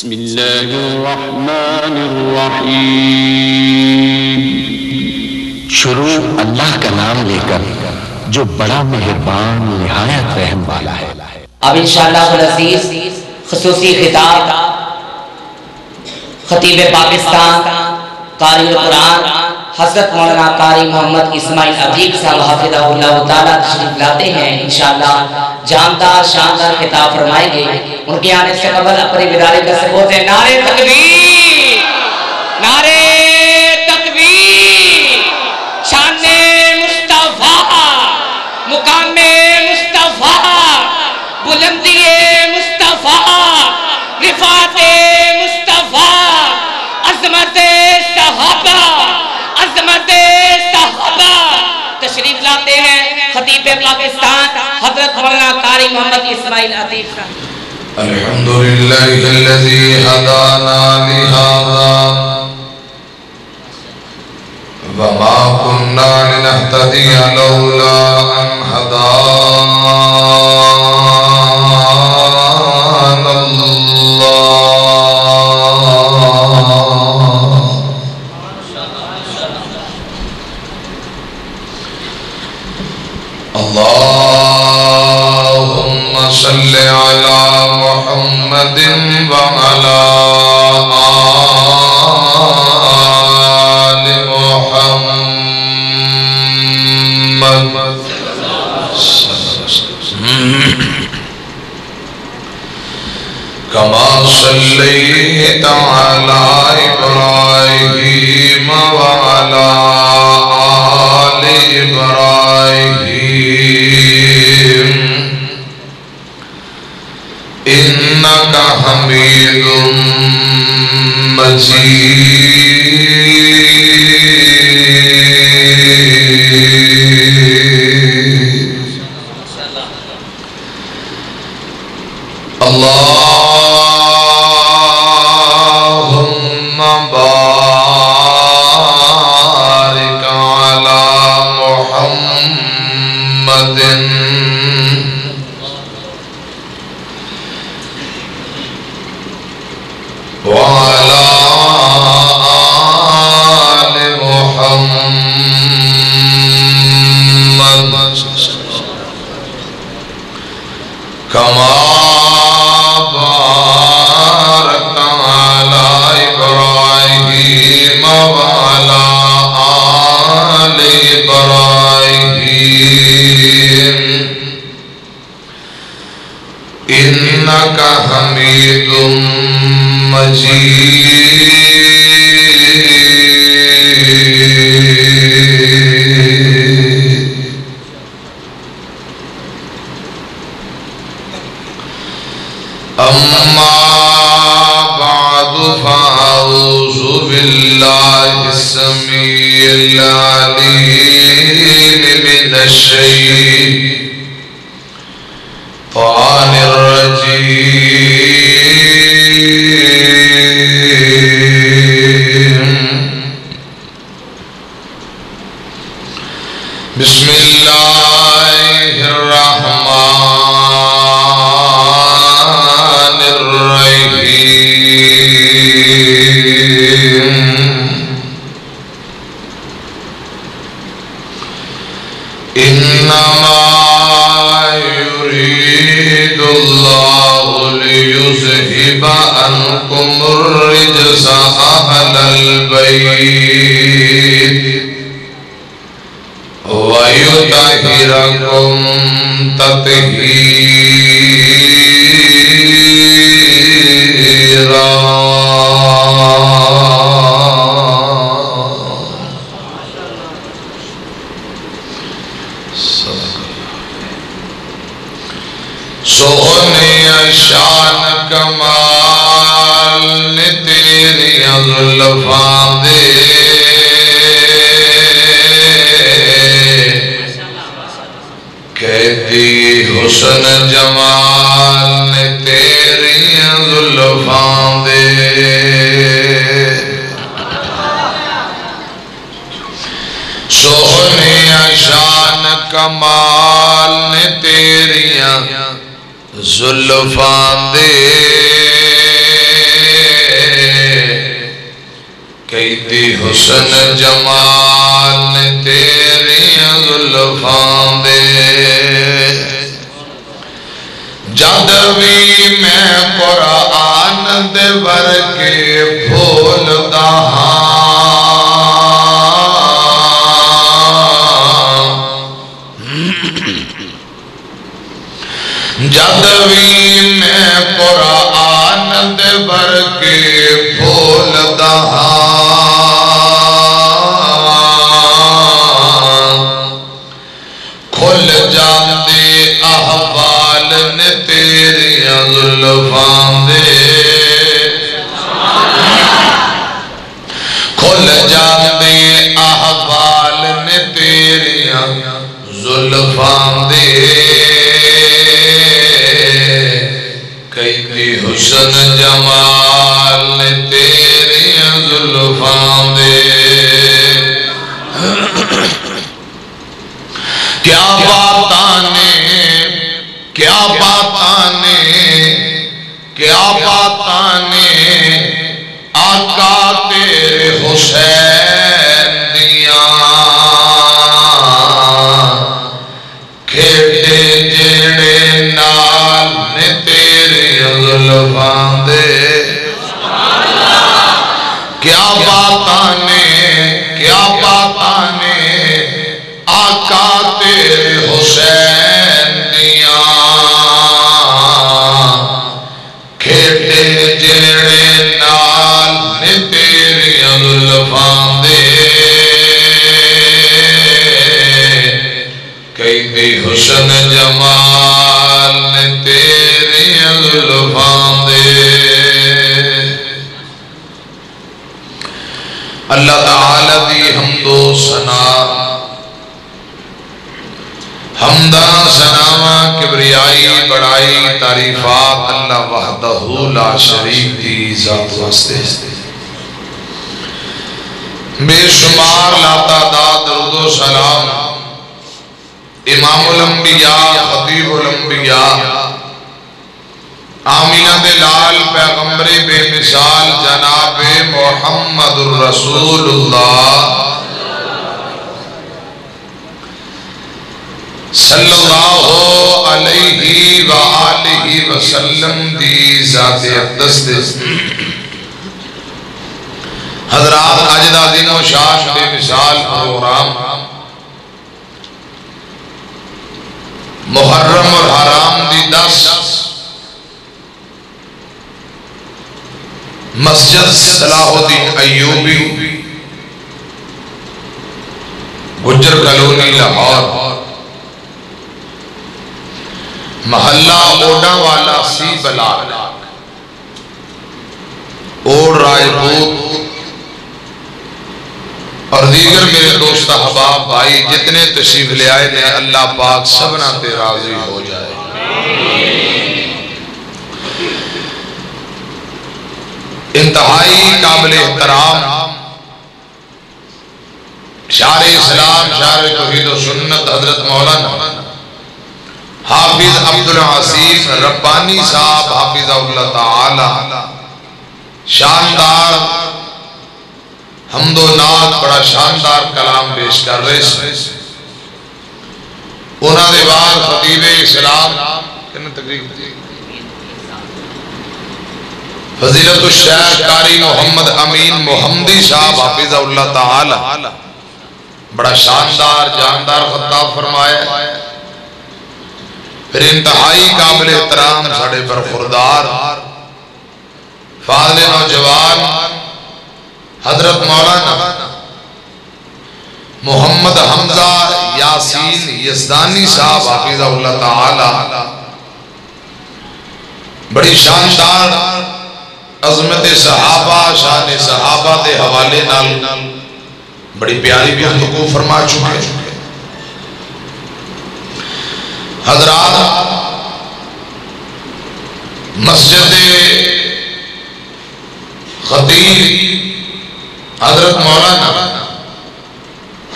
بسم الله الرحمن الرحیم شروع اللہ کا نام لے کر جو بڑا مہربان نہایت رحم والا ہے۔ اب انشاءاللہ العزیز خصوصی خطاب خطیب پاکستان قاری القرآن حضرت مولانا قاری محمد اسماعیل عبیق صاحب حافظہ اللہ تعالیٰ تشریف لاتے ہیں، انشاءاللہ جاندار، شاندار خطاب فرمائیں گے۔ ان کے آنے سے قبل اپنی بیداری کا ثبوت ہے نعرے تکبیر نعرے تکبیر شان مصطفیٰ مقام مصطفیٰ بلندی مصطفیٰ رفات مصطفیٰ عظمت صحابہ عظمت صحابہ تشریف لاتے ہیں، خطیب پاکستان، حضرت مولانا قاری محمد اسماعیل عطیف صاحب الحمد لله الذي هدانا لهذا وما كنا لنهتدي لولا ان هدانا۔ على محمد وعلى آل محمد. كما صليت على إبراهيم وعلى مجيد أما بعد فأعوذ بالله السميع العليم من الشيطان کیا باتانے کیا باتانے آقا اللہ تعالی دی حمد و ثنا. حمدہ سناما کبریائی بڑائی تعریفات اللہ وحدہ لا شریک دی ذات واسطے بے شمار لاتا دا درود و سلام امام الانبیاء، خطیب الانبیاء آمینہ دلال پیغمبر بے مثال جناب محمد الرسول اللہ صلی اللہ علیہ وآلہ وسلم دی ذات اقدس دے۔ حضرات اجدہ دن و شاش بے مثال پروگرام۔ محرم اور حرام دی دس۔ مسجد صلاح الدین ایوبی، گجر کلونی لاہور، محلہ اوڈا والا سی بلا اوڑ رائے بود اور دیگر میرے دوست احباب بھائی، جتنے تشریف لے آئے نے، اللہ پاک سبنا تے راضی ہو جائے۔ انتہائی قابل احترام شار اسلام شار توحید و سنت حضرت مولانا حافظ عبد عبدالعزیز ربانی صاحب، حافظ اللہ تعالی، شاندار، حمد و نات بڑا شاندار کلام پیش کر رہے سے انہوں نے بعد خطیب اسلام کنے تقریب دی فضیلت الشیخ کاری محمد امین محمدی صاحب حافظ اللہ تعالی بڑا شاندار، جاندار خطاب فرمایا پھر انتہائی قابل احترام ساڑے برخوردار فاضل نوجوان حضرت مولانا محمد حمزہ یاسین یزدانی صاحب حافظ اللہ تعالی بڑی شاندار عظمت صحابہ، شان صحابہ دے حوالے نال بڑی پیاری گفتگو فرما چکے حضرات، مسجد خطیب حضرت مولانا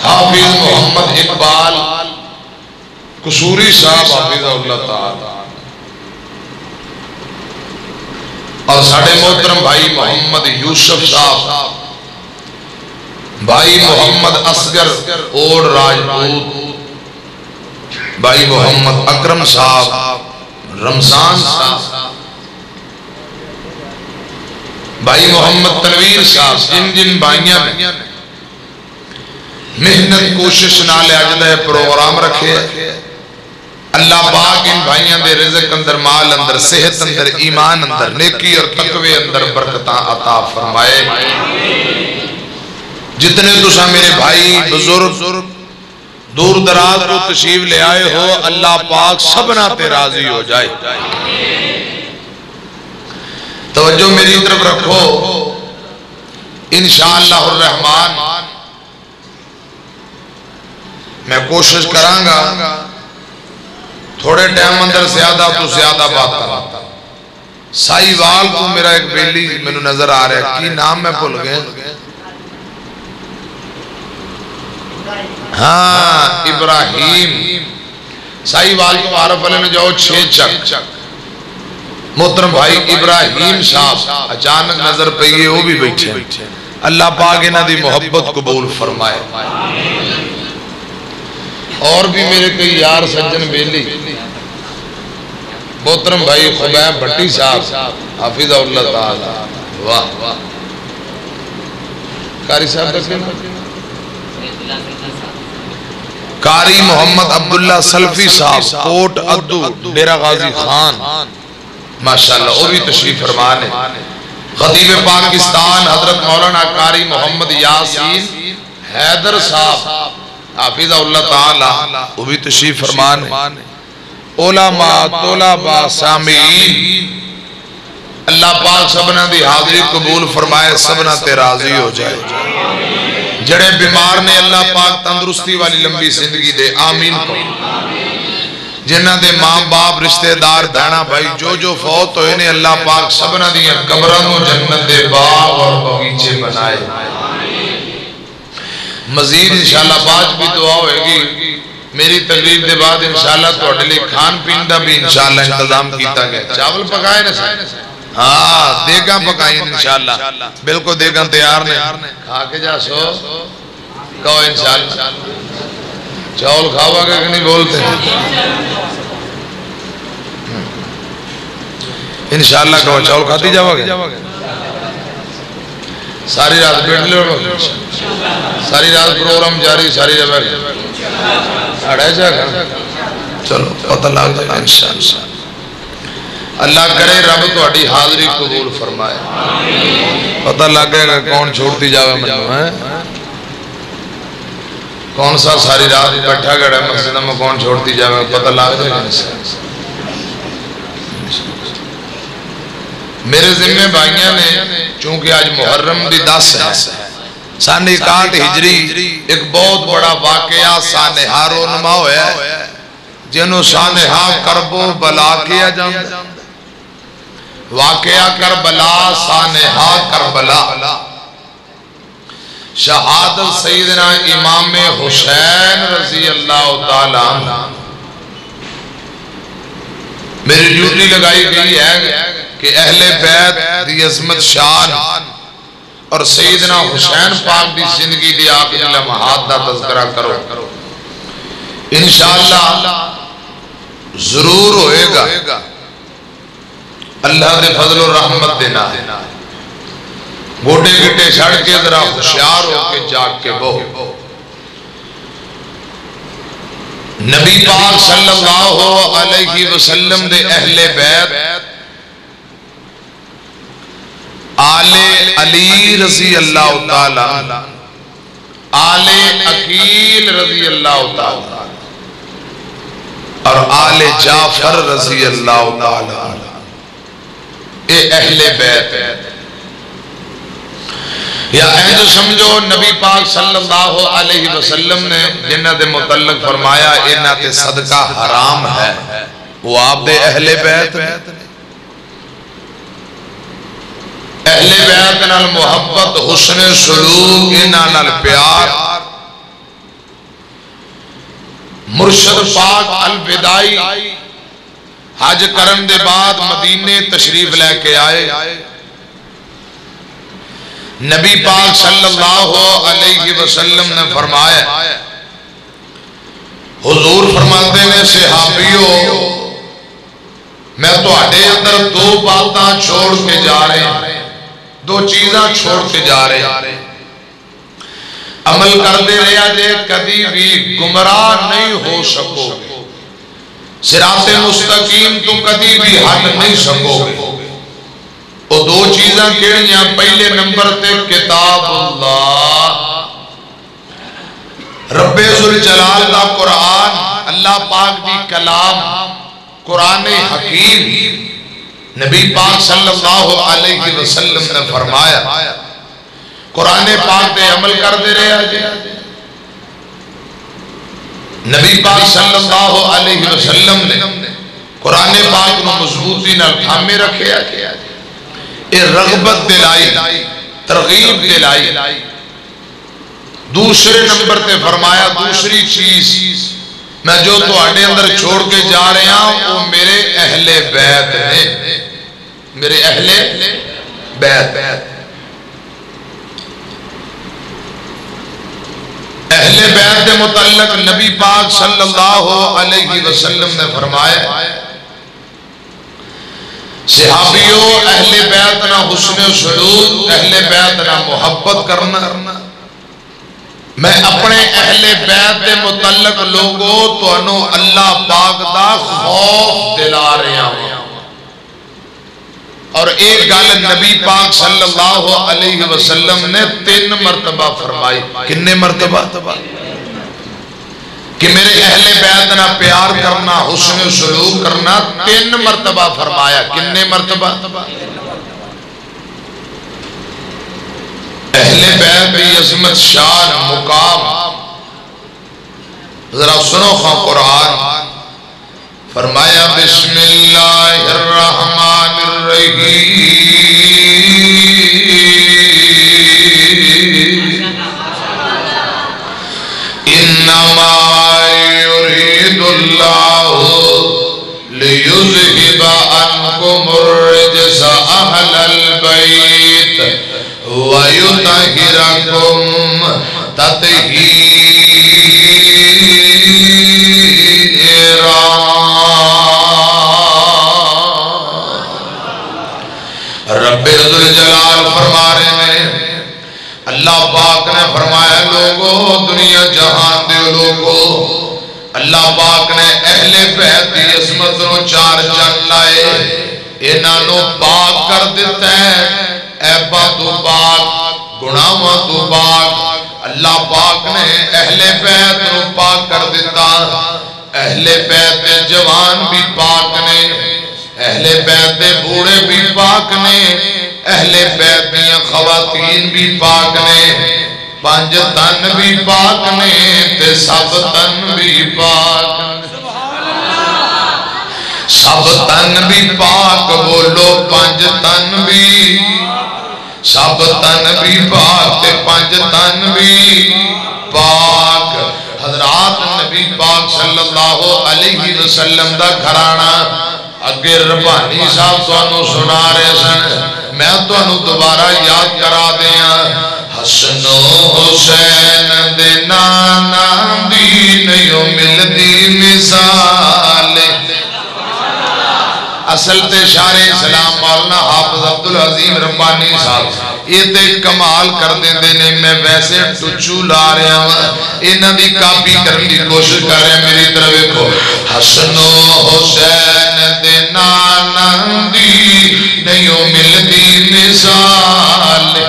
حافظ محمد اقبال، قصوری صاحب، حافظ اللہ تعالی۔ اور ساڑھے محترم بھائی محمد یوسف صاحب، بھائی محمد اصغر اوڑ راجپوت، بھائی محمد اکرم صاحب، رمضان صاحب، بھائی محمد تنویر صاحب، جن جن بھائیاں نے محنت کوشش نہ نال اجدہ پروگرام رکھے اللہ پاک ان بھائیاں دے رزق اندر، مال اندر، صحت اندر، ایمان اندر، نیکی اور تقوی اندر برکتاں عطا فرمائے۔ جتنے تسا میرے بھائی، بزرگ، دور دراز کو تشریف لے آئے ہو، اللہ پاک سبنا تے راضی ہو جائے۔ توجہ میری طرف رکھو۔ انشاءاللہ الرحمن، میں کوشش کرانگا تھوڑے ٹائم اندر زیادہ تو زیادہ بات کرتا سائی وال کو میرا ایک بیلی میں نظر آ رہا ہے۔ کی نام میں پھول گئے؟ ہاں ابراہیم۔ سائی وال کو عارف علیہ میں جاؤ، چھے چک۔ محترم بھائی، ابراہیم صاحب، اچانک نظر پہ یہ وہ بھی بیٹھے اللہ پاک انہ دی محبت قبول فرمائے۔ اور بھی میرے کئی یار سجن بیلی، محترم بھائی خبیب بھٹی صاحب، حافظ اللہ تعالی، واہ کاری صاحب کا کہنا کاری محمد عبداللہ سلفی صاحب، کوٹ ادو ڈیرہ غازی خان۔ ماشاءاللہ، وہ بھی تشریف فرمان ہے خطیب پاکستان، حضرت مولانا کاری محمد یاسین حیدر صاحب حافظ اللہ تعالی، وہ بھی تشریف فرمان ہے۔ علماء، طلباء، سامعین، اللہ پاک سبنا دی حاضری قبول فرمائے سبنا تے راضی ہو جائے۔ جڑے بیمار نے اللہ پاک تندرستی والی لمبی زندگی دے، آمین کو جنہ دے ماں باپ رشتہ دار بہنا بھائی، جو جو فوت ہوئے نے، اللہ پاک سبنا دیا قبران و جنت دے باغ اور بغیچے بنائے۔ مزید انشاءاللہ باج بھی دعا ہوئے گی. میری تقریر دے بعد انشاءاللہ تو اٹلی کھان پین دا بھی انشاءاللہ انتظام کیتا گیا. چاول پکائے نا سائے ہاں دیگاں پکائیں انشاءاللہ. بالکل دیگاں تیار نے. کھا کے جا سو. کہو انشاءاللہ. چاول کھاوا کہ نہیں بولتے. انشاءاللہ کہو چاول کھاتی جاوا گے؟ ساری رات بیٹھ لے ساری رات پروگرام جاری، ساری رات اڑے جا چلو پتہ لگ جائے انشاءاللہ۔ اللہ کرے رب تو اڈی حاضری قبول فرمائے۔ پتہ لگے گا کون چھوڑتی جاوے منو ہے کون سا ساری رات بیٹھا گڑا مسجدہ میں کون چھوڑتی جاوے، پتہ لگ جائے گا میرے ذمہ بھائیاں نے چونکہ آج محرم دی دس ہے سان اکاٹ ہجری ایک بہت بڑا واقعہ سانحہ رونما ہویا ہے جنہوں سانحہ کربو بلا کیا جاندہ۔ واقعہ کربلا سانحہ کربلا۔ شہادت سیدنا امام حسین رضی اللہ تعالیٰ میری ڈیوٹی لگائی گئی ہے۔ کہ اہل بیت دی عظمت شان اور سیدنا حسین پاک دی زندگی دی آپ آخری لمحات دا تذکرہ کرو۔ انشاءاللہ ضرور ہوئے گا۔ اللہ دے فضل و رحمت دینا ہے گوٹے گٹے چھڑ کے ذرا خوشیار ہو کے جاگ کے بہو۔ نبی پاک صلی اللہ علیہ وسلم دے اہل بیت آل علی رضی اللہ تعالی آل عقیل رضی اللہ تعالی اور آل جعفر رضی اللہ تعالی اے اہل بیت۔ یا اہد سمجھو، نبی پاک صلی اللہ علیہ وسلم نے جنہ دے متعلق فرمایا انہ تے صدقہ حرام ہے۔ وہ آپ دے اہل بیت نے۔ اہل بیت نال محبت، حسن سلوک انہ نال پیار۔ مرشد پاک الودائی حج کرن دے بعد مدینے تشریف لے کے آئے۔ نبی پاک صلی اللہ علیہ وسلم نے فرمایا، حضور فرماتے نے صحابیوں میں تو اڈے اندر دو باتاں چھوڑ کے جا رہے ہیں۔ دو چیزاں چھوڑ کے جا رہے ہیں۔ عمل کرتے رہا جے کدی بھی گمراہ نہیں ہو سکو گے سرات مستقیم تو کدی بھی ہٹ نہیں سکو گے وہ دو چیزاں کہڑیاں پہلے نمبر تے کتاب اللہ۔ رب ذوالجلال دا قرآن، اللہ پاک دی کلام، قرآن حکیم۔ نبی پاک صلی اللہ علیہ وسلم نے فرمایا، قرآن پاک دے عمل کر دے رہے آجے نبی پاک صلی اللہ علیہ وسلم نے قرآن پاک میں مضبوطی نہ تھامے رکھے آجے اے رغبت دلائی، ترغیب دلائی۔ دوسرے نمبر تے فرمایا، دوسری چیز میں جو تو آڈے اندر چھوڑ کے جا رہے ہیں وہ میرے اہل بیت ہیں۔ میرے اہل بیت۔ اہل بیت کے متعلق نبی پاک صلی اللہ علیہ وسلم نے فرمایا صحابیوں اہل بیت نہ حسن سلوک اہل بیت نہ محبت کرنا۔ میں اپنے اہل بیت کے متعلق لوگوں تو انو اللہ پاک دا خوف دلا رہا ہوں۔ اور ایک گل نبی پاک صلی اللہ علیہ وسلم نے تین مرتبہ فرمائی۔ کنے مرتبہ؟ کہ میرے اہل بیت نہ پیار کرنا، حسن سلوک کرنا تین مرتبہ فرمایا۔ کنے مرتبہ؟ اہل بیت بھی عظمت، شان، مقام۔ ذرا سنو خواہ قرآن۔ فرمایا بسم اللہ الرحمن الرحیم. انما يريد الله ليذهب عنكم الرجس أهل البيت ويطهركم تطهير اللہ پاک نے فرمایا، لوگو، دنیا جہان دے لوگو۔ اللہ پاک نے اہل بیت دی عظمت نو چار چن لائے۔ انہاں نو پاک کر دیتا ہے۔ ایبا تو پاک گناہاں تو پاک۔ اللہ پاک نے اہل بیت نو پاک کر دیتا اہل بیت دے جوان بھی پاک نے، اہل بیت دے بوڑے بھی پاک نے۔ اہل بیت دیا خواتین بھی پاک نے پانچ تن بھی پاک نے تے سب تن بھی پاک سب تن بھی پاک بولو پانچ تن بھی۔ سب تن بھی پاک تے پانچ تن بھی پاک۔ حضرات نبی پاک صلی اللہ علیہ وسلم دا گھرانا اگر ربانی صاحب تو انہوں سنا رہے سن۔ میں تو انہوں دوبارہ یاد کرا دیا حسن و حسین دے نانا دی نیو مل دی مثال۔ اصل تے شار اسلام مولانا حافظ عبدالعظیم ربانی صاحب، یہ تے کمال کر دیں دینے میں ویسے ٹچو لا رہے ہیں انہ دی کاپی کرنے کی کوشش کر رہے ہیں میری طرف کو حسن و حسین دے نہیں ملتی مثال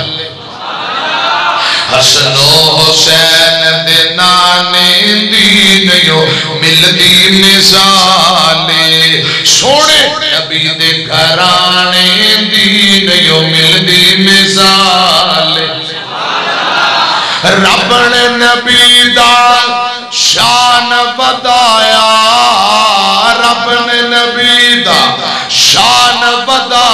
حسن و حسین دے نانندی نہیں ملتی مثال سوڑے نبی دے گھرانے دی نہیں ملتی مثال رب نے نبی دا شان بدایا رب نے نبی دا شان بدایا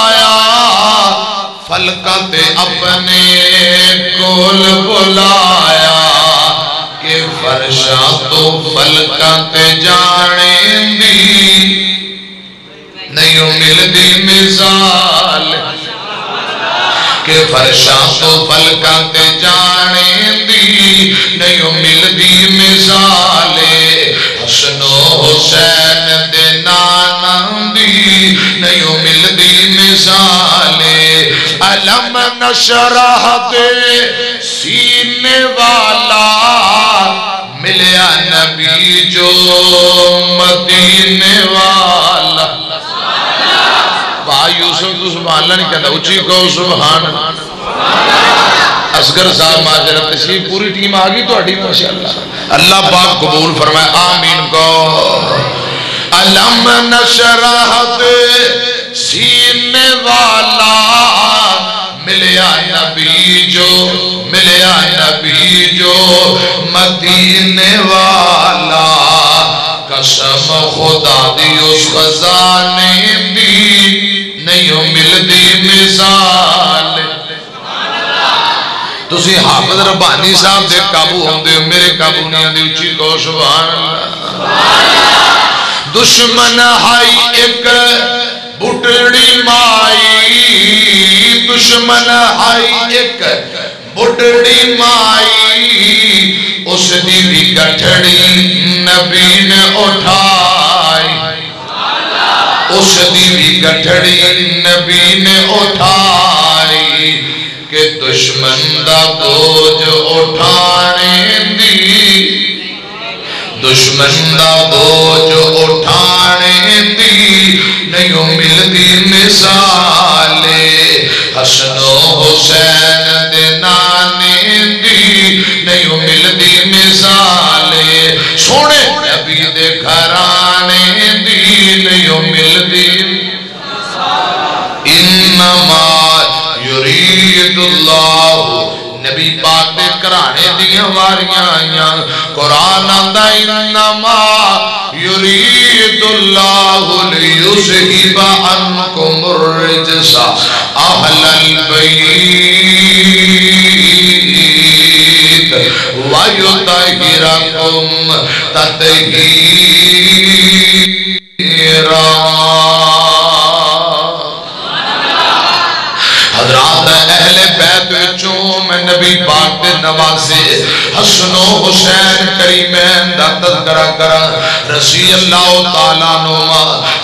فلکہ تے اپنے کول بلایا کہ فرشا تو فلکہ جانے دی نہیں مل دی مثال کہ فرشاں تو فلکاں جانے دی نہیں ملدی مثال حسن و حسین علم نشرح دے، سینے والا ملیا نبی جو مدینے والا۔ بھائی یوسف تو سبحان اللہ نہیں کہتا اچھی کو سبحان اسگر صاحب معاشرہ تشریف پوری ٹیم آگئی تو اٹھی ماشاءاللہ۔ اللہ پاک قبول فرمائے، آمین کو۔ علم نشرحت سینے والا ملیا نبی جو، ملیا نبی جو مدینے والا. قسم خدا دی اس خزانے دی نہیں ملدی مثال. تسی حافظ ربانی صاحب دے قابو ہوں دے میرے قابو نہیں آدھے اچھی کو سبحان اللہ. دشمن ہائی ایک، بٹڑی مائی. دشمن ہائی ایک بٹڑی مائی، اس دی بھی گٹھڑی نبی نے اٹھائی۔ اس دی بھی گٹھڑی نبی نے اٹھائی کہ دشمن دا بوجھ اٹھانے دی۔ دشمن دا بوجھ اٹھانے دی، نہیں ملدی مثال۔ حسین دے نانے دی نہیں ملدی مثال سونے نبی دے گھرانے دی نہیں ملدی انما یرید اللہ۔ نبی پاک دے کرانے دیاں واریاں آئیاں۔ قرآن آندہ انما یرید اللہ لیسحب عنکم الرجس اہل البیت ویتہرکم تطہیرا نبی پاک دے نوازے۔ ہاں حسن و حسین کریمین دا تذکرہ کرا رسی اللہ تعالیٰ نوما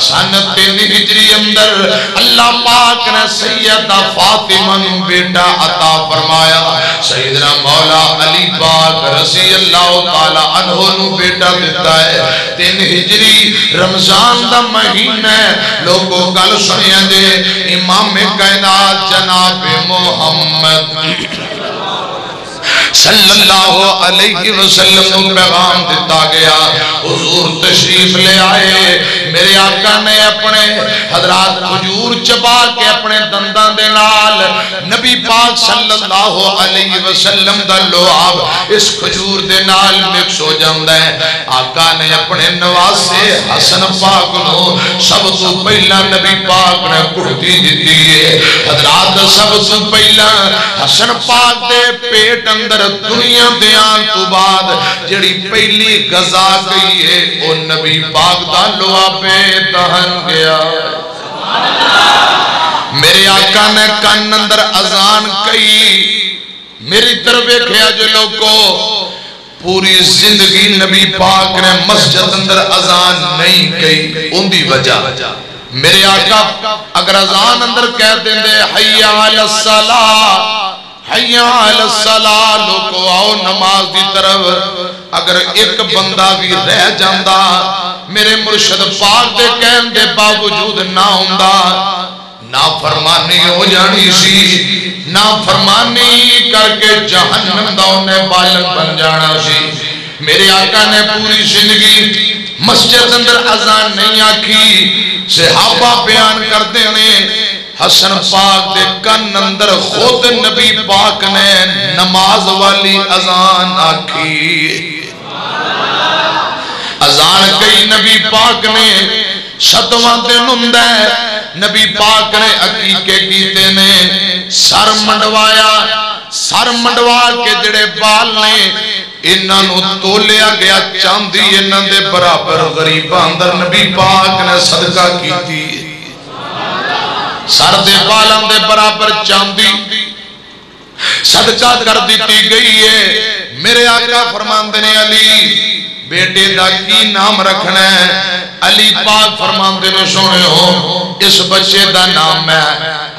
سنت تین ہجری اندر اللہ پاک نے سیدہ فاطمہ نو بیٹا عطا فرمایا۔ سیدنا مولا علی پاک رسی اللہ تعالیٰ عنہ نو بیٹا دیتا ہے۔ تین ہجری رمضان دا مہینہ لوگوں کل سنیا دے امام کائنات جناب محمد صلی اللہ علیہ وسلم پیغام دیتا گیا۔ حضور تشریف لے آئے۔ میرے آقا نے اپنے حضرات خجور چبا کے اپنے دندان دے نال نبی پاک صلی اللہ علیہ وسلم دا لعاب اس خجور دے نال مکس ہو جاندہ ہے۔ آقا نے اپنے نواسے حسن پاک نو سب تو پہلا نبی پاک نے کڑتی دیتی ہے۔ حضرات سب تو پہلا حسن پاک دے پیٹ اندر دنیا دیان تو بعد جڑی پہلی غزا گئی ہے او نبی پاک دا لعابے دہن گیا۔ میرے آقا نے کن اندر ازان کئی۔ میری طرف ایکھیا جو لوگو، پوری زندگی نبی پاک نے مسجد اندر ازان نہیں کئی۔ ان دی وجہ۔ میرے آقا، اگر ازان اندر کہہ دیں دے حیٰ علی الصلاة حیٰ علی آؤ نماز دی طرف۔ اگر ایک بندہ بھی رہ جاندہ میرے مرشد پاک دے کہن دے باوجود نہ ہوندہ نا فرمانی ہو جانی سی۔ نا فرمانی کر کے جہنم دا انہیں بالن بن جانا سی۔ میرے آقا نے پوری زندگی مسجد اندر ازان نہیں آکھی۔ صحابہ بیان کر دینے۔ حسن پاک دے کن اندر خود نبی پاک نے نماز والی ازان آکھی۔ ازان کئی نبی پاک نے ستوان دے نندہ نبی پاک نے عقیقے کیتے نے، سر منڈوایا۔ سر منڈوا کے جڑے بال نے، انہاں نو تولیا گیا، چاندی انہاں دے برابر غریباں اندر نبی پاک نے صدقہ کیتی۔ سر دے بالاں دے برابر چاندی۔ صدقہ کر دیتی گئی ہے۔ میرے آقا فرماندے نے علی، بیٹے دا کی نام رکھنا ہے؟ علی پاک فرماندے نے سونے ہو، اس بچے دا نام میں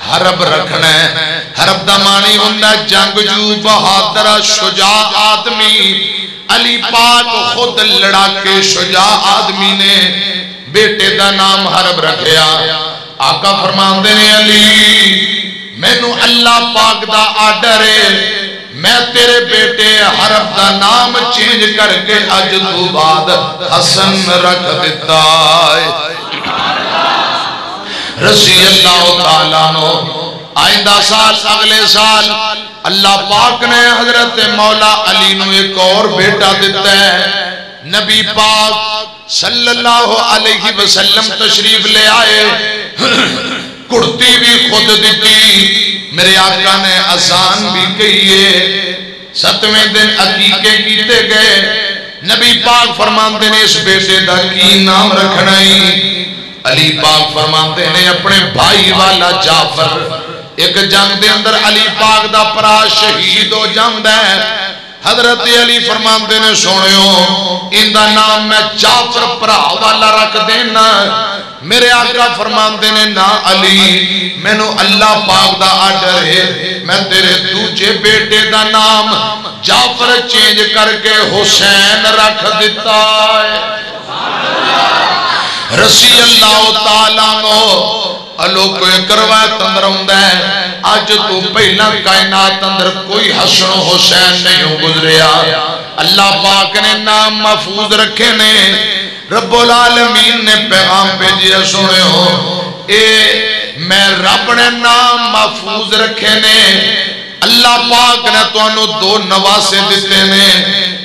حرب رکھنا ہے۔ حرب دا معنی ہوندہ جنگجو بہادر شجاع آدمی۔ علی پاک خود لڑا کے شجاع آدمی نے بیٹے دا نام حرب رکھیا۔ آقا فرماندے نے علی میں نو اللہ پاک دا آڈر ہے۔ میں تیرے بیٹے حرف دا نام چینج کر کے اج تو بعد حسن رکھ دیتا ہے۔ رسی اللہ تعالیٰ نو، آئندہ سال، اگلے سال اللہ پاک نے حضرت مولا علی نو ایک اور بیٹا دیتا ہے۔ نبی پاک صلی اللہ علیہ وسلم تشریف لے آئے۔ کڑتی بھی خود دیتی، میرے آقا نے آسان بھی کہیے ستویں دن عقیقے کیتے گئے۔ نبی پاک فرماندے نے، اس بیٹے دا کی نام رکھنا ہی علی پاک فرماندے نے، اپنے بھائی والا جعفر۔ ایک جنگ دے اندر علی پاک دا پرا شہید ہو جنگ ہے۔ حضرت علی فرماندے نے سوڑیوں ان دا نام میں جعفر پرا والا رکھ دینا۔ میرے آقا فرماندے نے، نا علی میں نو اللہ پاک دا آڈر ہے۔ میں تیرے دوجے بیٹے دا نام جعفر چینج کر کے حسین رکھ دیتا ہے۔ رسی اللہ تعالیٰ نو اللہ کوئی کروایت اندر ہے آج تو پہلا کائنات اندر کوئی حسن و حسین نہیں گزریا اللہ پاک نے نام محفوظ رکھے نے رب العالمین نے پیغام بھیجیا سنے ہو اے میں رب نے نام محفوظ رکھے نے اللہ پاک نے تو انو دو نواسے دیتے نے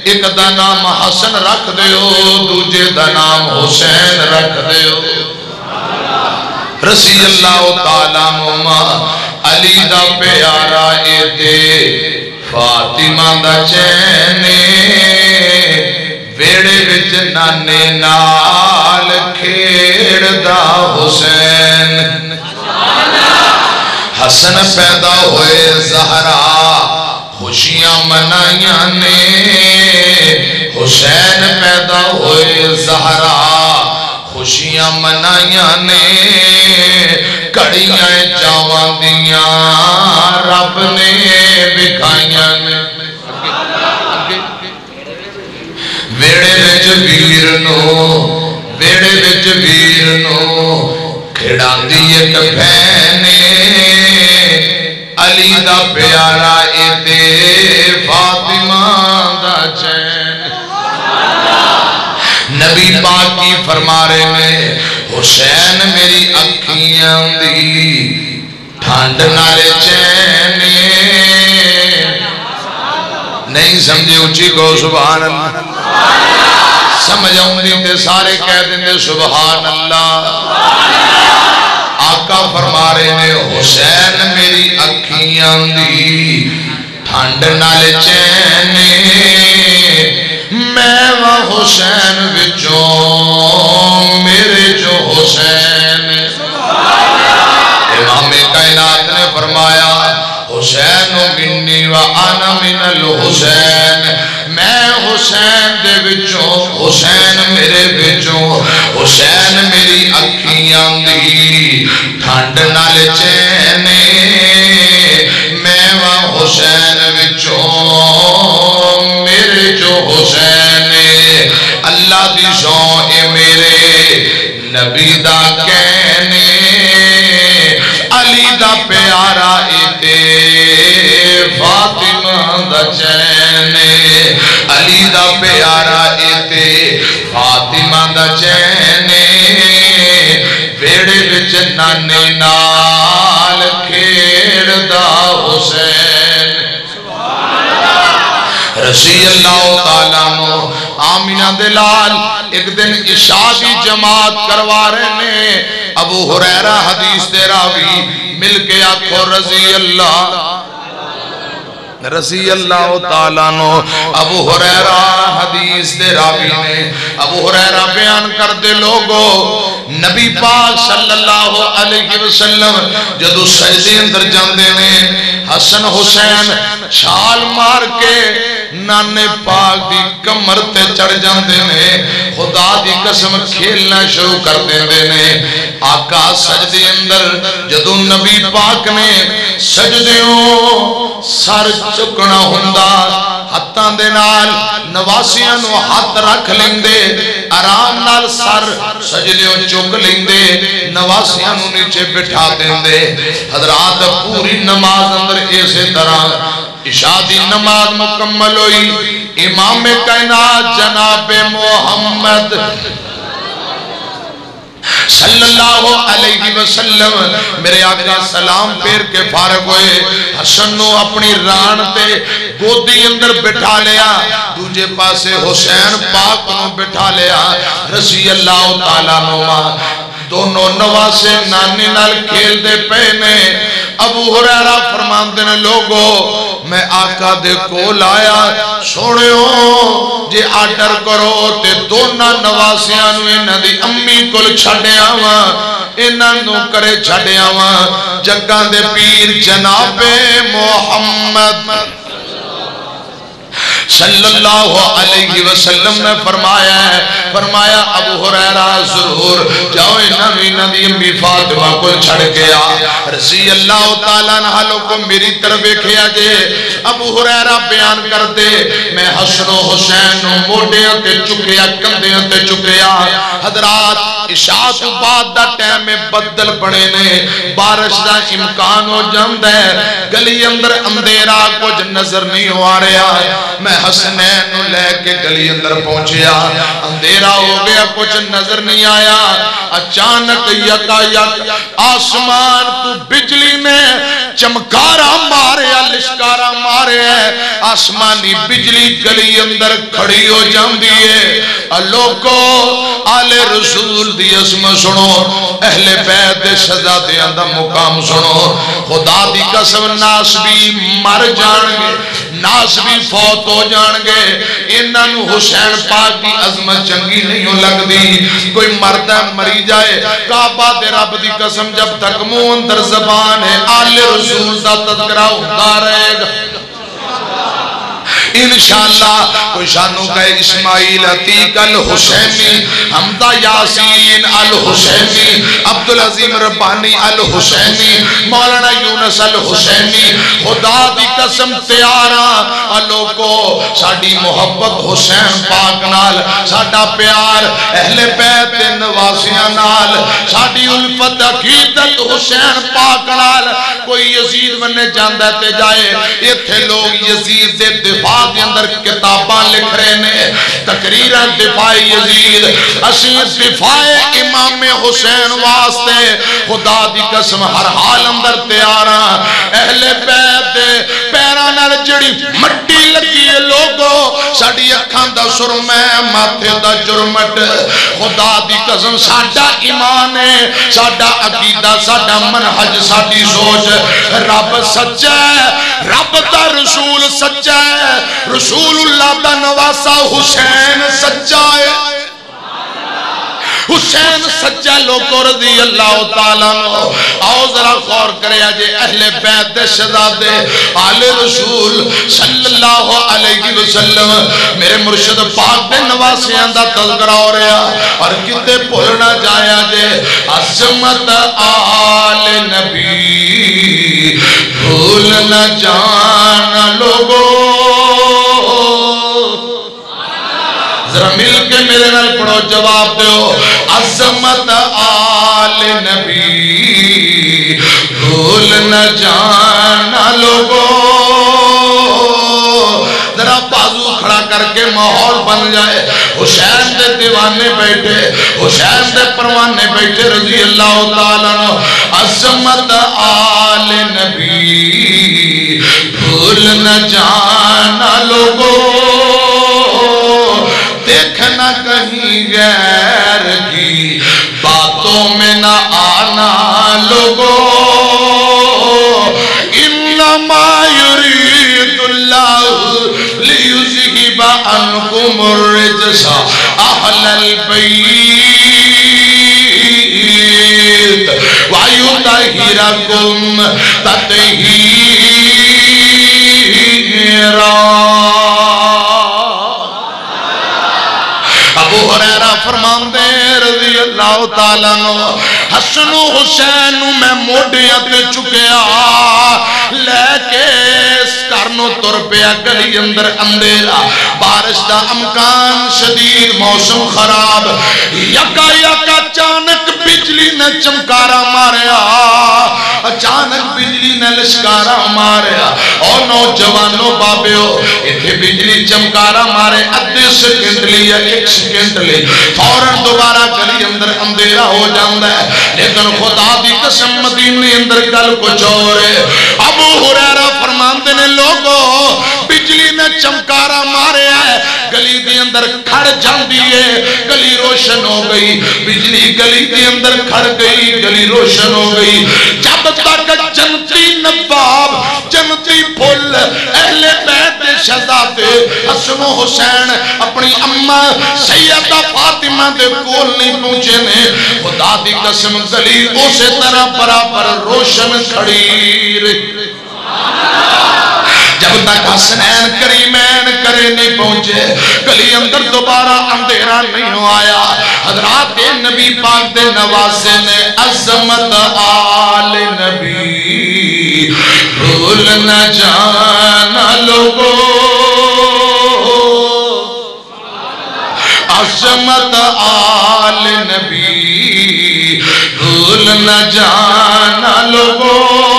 ایک دا نام حسن رکھ دیو دوجے دا نام حسین رکھ دیو رسی اللہ تعالیٰ موما علی دا پیارا اے دے فاطمہ دا چینے ویڑے وچ نانے نال کھیڑ دا حسین۔ حسن پیدا ہوئے زہرا، خوشیاں منائیاں نے۔ حسین پیدا ہوئے زہرا خوشیاں منائیاں نے کڑیاں جاوان دیاں رب نے بکھائیاں نے ویڑے وچ ویر نو ویڑے وچ ویر نو کھڑا دی ایک بھینے علی دا پیارا اے دے فاطمہ دا چین نبی پاک کی فرما رہے میں حسین میری اکھیاں دی ٹھانڈ نالے چینے نہیں سمجھے اچھی کو، سبحان اللہ۔ سمجھ آؤں دے سارے کہہ دیں سبحان اللہ۔ آقا فرما رہے نے، حسین میری اکھیاں دی، ٹھنڈ نال چینے میں وہ حسین وچوں حسین۔ امام کائنات نے فرمایا، حسین و منی و انا من الحسین۔ میں حسین دے وچوں، حسین میرے وچوں، حسین میری اکھیاں دی ٹھنڈ نال چینے میں وا حسین وچوں، میرے جو حسین اللہ دی سو اے میرے نبی دا کہنے، علی دا پیارا اے تے فاطمہ دا چین علی دا پیارا اے تے فاطمہ دا چین ویڑے وچ نانے نال کھیڑ دا حسین۔ رسی اللہ تعالیٰ نو آمینہ دلال ایک دن عشاء کی جماعت کروا رہے نے۔ ابو حریرہ حدیث دے راوی مل کے آکھو، رضی اللہ۔ رضی اللہ تعالیٰ نو ابو حریرہ حدیث دے راوی نے۔ ابو حریرہ بیان کر دے، لوگو نبی پاک صلی اللہ علیہ وسلم جدو سجدے اندر جاندے نے، حسن حسین چھال مار کے نانے پاک دی کمر تے چڑھ جاندے نے، خدا دی قسم کھیلنا شروع کر دیندے نے۔ آقا سجدے اندر جدو نبی پاک نے سجدیوں سر چکنا ہوندا، ہتھاں دے نال نواسیاں نو ہاتھ رکھ لیندے، آرام نال سر سجدیوں چک لیندے، نواسیاں نو نیچے بٹھا دیندے۔ حضرات پوری نماز اندر ایسے طرح عشاء دی نماز مکمل ہوئی۔ امام کائنات جناب محمد صلی اللہ علیہ وسلم، میرے آقا سلام پیر کے فارغ ہوئے۔ حسن نو اپنی ران تے گودی اندر بٹھا لیا۔ دوجے پاسے حسین پاک نو بٹھا لیا۔ رضی اللہ تعالیٰ نوما دونوں نواسے نانی نال کھیل دے پہنے ابو حریرہ فرمان دینے لوگو، میں آقا دے کو لایا سوڑے ہوں جے آڈر کرو تے دونا نواسیانو انہ دی امی کل چھڑے آواں انہ نو کرے چھڑے آواں۔ جگہ دے پیر جناب محمد۔ صلی اللہ علیہ وسلم نے فرمایا ہے، فرمایا، ابو حریرہ ضرور، جاؤ نبی نبی امی فاطمہ کو چھڑ گیا رضی اللہ تعالیٰ نحلوں کو میری طرف کھیا جے ابو حریرہ بیان کر دے۔ میں حسن و حسین و موڈیاں تے چکیا کندیاں تے چکیا حضرات اشاعت و بعد دا ٹیم میں بدل پڑے نے۔ بارش دا امکان ہو جاند ہے۔ گلی اندر اندھیرا کچھ نظر نہیں ہو آ رہا۔ میں میں حسنین نو لے کے گلی اندر پہنچیا۔ اندھیرا ہو گیا، کچھ نظر نہیں آیا۔ اچانک یکا یک آسمان تو بجلی نے چمکارا مارے لشکارا مارے آسمانی بجلی گلی اندر کھڑی ہو جان دیئے لوگو آل رسول دی اسم سنو۔ اہل بیت سزا دیا دا مقام سنو۔ خدا دی قسم، ناس بھی مر جان گے۔ ناس بھی فوت ہو جان گے۔ انہاں نو حسین پاک کی عظمت چنگی نہیں لگ دی کوئی مردہ مری جائے۔ کعبہ دے رب دی قسم جب تک منہ اندر زبان ہے، آل رسول دا تذکرہ ہوتا رہے گا۔ انشاءاللہ، کوئی شانو کہے اسماعیل عتیق الحسینی حمدہ یاسین الحسینی، عبدالعظیم ربانی الحسینی، مولانا یونس الحسینی، خدا دی قسم تیارا لوگو ساڑی محبت حسین پاک نال ساڑا پیار اہل بیت نواسیاں نال ساڑی الفت عقیدت حسین پاک نال، کوئی یزید بننے جاندہ تے جائے یہ تھے لوگ یزید دے دفاع دے اندر کتاباں لکھ رہے نے تقریر دفاع یزید، اسی دفاع امام حسین واسطے خدا دی قسم ہر حال اندر تیار ہاں۔ اہل بیت پیراں نال جڑی مٹی لگی ہے لوگو ساڑی اکھان دا سرم ہے، ماتھے دا جرمٹ۔ خدا دی قسم ساڑا ایمان ہے ساڑا عقیدہ ساڑا منحج ساڑی سوچ۔ رب سچا ہے، رب دا رسول سچا ہے۔ رسول اللہ دا نواسا حسین سچا ہے۔ حسین سچا لوگو رضی اللہ تعالیٰ نو آؤ ذرا غور کرے آجے اہل بیت شہزادے آل رسول صلی اللہ علیہ وسلم۔ میرے مرشد پاک دے نواسی اندہ تذکرہ ہو رہا اور کتے پھولنا جایا جے عظمت آل نبی، بھول نہ جان لوگو۔ ذرا مل کے میرے نال پڑھو، جواب دیو۔ عظمت آل نبی، بھول نہ جانا لوگو۔ ذرا بازو کھڑا کر کے ماحول بن جائے۔ حسین دے دیوانے بیٹھے، حسین دے پروانے بیٹھے، رضی اللہ تعالیٰ نو عظمت آل نبی، بھول نہ جانا لوگو۔ دیکھنا کہیں غیر عنكم الرجس أهل البيت ويطهركم تطهيرا۔ ابو حریرہ فرماندے رضی اللہ تعالیٰ نو حسن و حسین میں موڈیاں تے چکیا لے کے اس کرنو تر پیا گلی اندر اندیرا بارش دا امکان شدید، موسم خراب۔ یکا یکا چانک بجلی نے چمکارا ماریا۔ اچانک بجلی نے لشکارا ماریا۔ او نوجوانوں بابیو، ایتھے بجلی چمکارا مارے ادھے سیکنڈ لی یا ایک سیکنڈ لی فوراں دوبارہ گلی اندر اندھیرا ہو جاندہ ہے۔ لیکن خدا دی قسم مدینے اندر کل کچھ اور ہے۔ ابو حریرہ نے لوگو، بجلی نے چمکارا مارے ہے، گلی دی اندر کھڑ جاندی ہے، گلی روشن ہو گئی، بجلی گلی دی اندر کھڑ گئی، گلی روشن ہو گئی۔ جب تک جنتی نباب جنتی پھل اہل بیت شہزادے، حسن و حسین اپنی اممہ سیدہ فاطمہ دے کول نہیں پہنچے نے، خدا دی قسم گلی اسے طرح برابر روشن کھڑی رہی۔ تک حسنین کریمین کرے نہیں پہنچے گلی اندر دوبارہ اندھیرا نہیں ہو آیا حضرات نبی پاک دے نواسے نے عظمت آل نبی بھول نہ جانا لوگو عظمت آل نبی بھول نہ جانا لوگو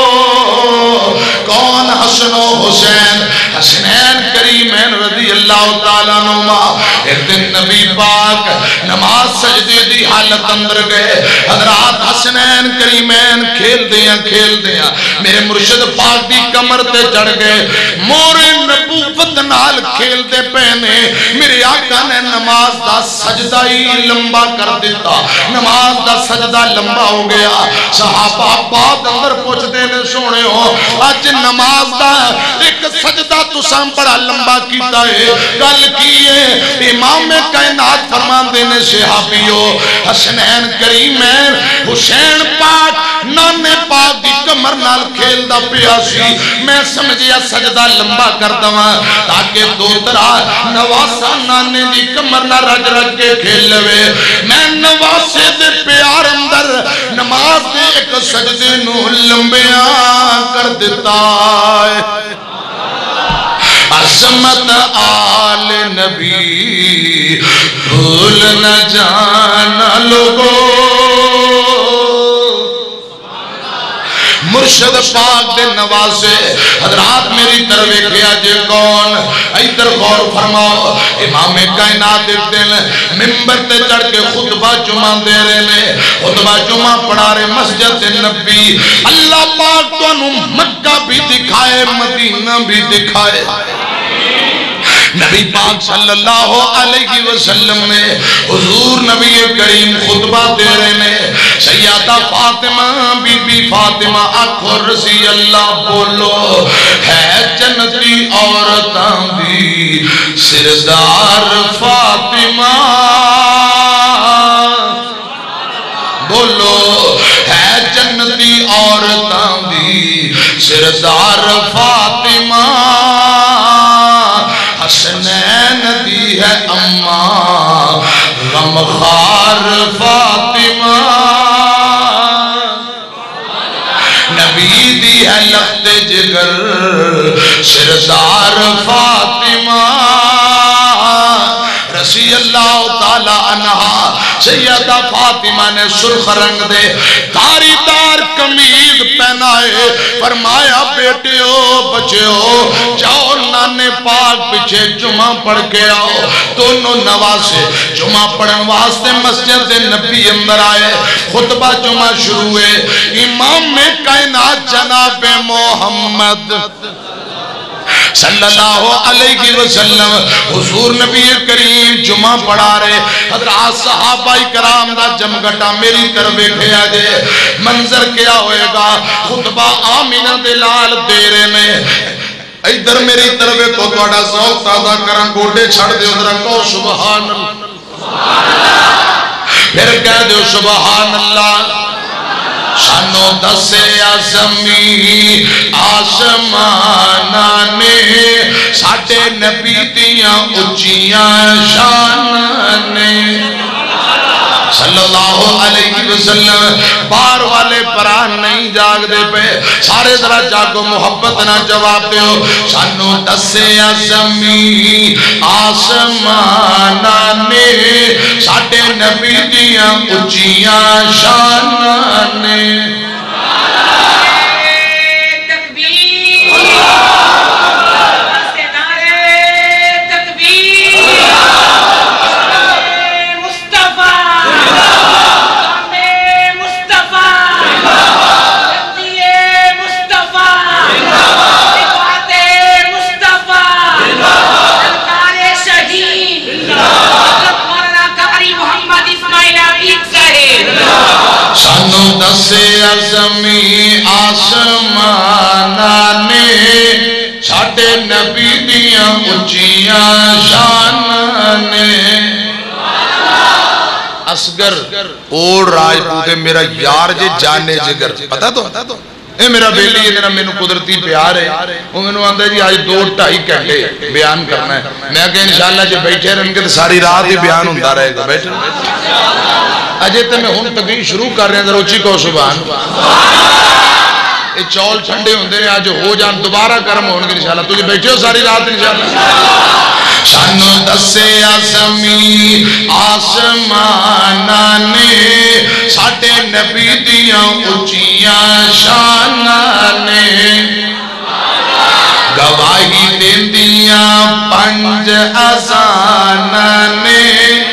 حسین، حسنین کریمین رضی اللہ تعالیٰ نما ایک دن نبی پاک نماز سجدے دی حالت اندر گئے۔ حضرات حسنین کریمین کھیل دیا کھیل دیا میرے مرشد پاک دی کمر تے چڑھ گئے۔ مور نبوت نال کھیل دے پہنے میرے آقا نے نماز دا سجدہ ہی لمبا کر دیتا۔ نماز دا سجدہ لمبا ہو گیا۔ صحابہ بعد اندر پوچھ دینے سونے ہو، آج نماز دا ایک سجدہ تو سام بڑا لمبا کیتا ہے۔ گل کیے امام کائنات فرمان دینے صحابیو، حسنین کریمین حسین پاک نانے پاک دی کمر نال کھیل دا پیاسی میں سمجھیا سجدہ لمبا کر دوا تاکہ دو طرح نواسا نانے دی کمر نہ رج رج کے کھیل میں نواسے دے پیار اندر نماز دے ایک سجدے نو لمبیاں کر دیتا ہے۔ عظمت آل نبی، بھول نہ جانا لوگو۔ مرشد پاک دے نوازے، حضرات میری طرف کیا جے کون؟ ایدر غور فرماؤ۔ امام کائنات دل ممبر تے چڑھ کے خطبہ جمعہ دے رہے نے۔ خطبہ جمعہ پڑھا رہے مسجد نبی۔ اللہ پاک تو مکہ بھی دکھائے، مدینہ بھی دکھائے۔ نبی پاک صلی اللہ علیہ وسلم نے حضور نبی کریم خطبہ دے رہے نے۔ سیادہ فاطمہ بی بی فاطمہ آنکھو رسی اللہ بولو، ہے جنتی عورتاں بھی سردار فاطمہ۔ بولو، ہے جنتی عورتاں بھی سردار فاطمہ۔ حسنین دی ہے اماں غمخار فاطمہ نبی دی ہے لخت جگر، سردار فاطمہ۔ رسی اللہ تعالی عنہ سیدہ فاطمہ نے سرخ رنگ دے داری کمید پہنائے، فرمایا بیٹے ہو بچے ہو جاؤ نانے پاک پچھے جمعہ پڑھ کے آؤ۔ دونوں نواسے جمعہ پڑھن واسطے مسجد نبی اندر آئے۔ خطبہ جمعہ شروع ہوئے۔ امام میں کائنات جناب محمد صلی اللہ علیہ وسلم، حضور نبی کریم جمعہ پڑھا رہے، حضرات صحابہ کرام دا جمگٹا میری طرف بیٹھے آجے منظر کیا ہوئے گا؟ خطبہ آمینہ دلال دیرے میں۔ ادھر میری طرف کو تھوڑا ذوق تازہ کرن، گوڈے چھڑ دیو ذرا کو سبحان اللہ۔ پھر کہہ دیو سبحان اللہ۔ سانو دسے آزمی آسمان نے ساڈے نبی دیاں شان نے صلی اللہ علیہ وسلم بار والے پراہ نہیں جاگ دے پہ سارے ذرا جاگو، محبت نہ جواب دے ہو سانو دسے زمین آسمانہ نے ساڑھے نبی دیاں اچیاں شانہ نے۔ سانو دسے ازمی آسمانا نے ساڑھے نبی دیاں اچیاں شانانے اسگر اوڑ راج پوتے میرا یار جے جانے جگر پتا تو اے میرا بیلی ہے جنہاں میں قدرتی پیار ہے وہ میں نے آندھا جی آج دو ٹائی کہتے بیان کرنا ہے میں کہ انشاءاللہ جی بیٹھے رہن کے ساری رات ہی بیان ہوندہ رہے گا بیٹھے اجے تے میں ہن تقریر شروع کر رہے ہیں ذرا اچھی کو سبحان یہ چول ٹھنڈے ہوندے ہیں آج ہو جان دوبارہ کرم ہون گے انشاءاللہ تجھے بیٹھے ہو ساری رات انشاءاللہ سانو دسے آسمی آسمانا نے ساڑھے نبی دیاں اچیاں شانا نے گواہی دین دیاں پنج ازانا نے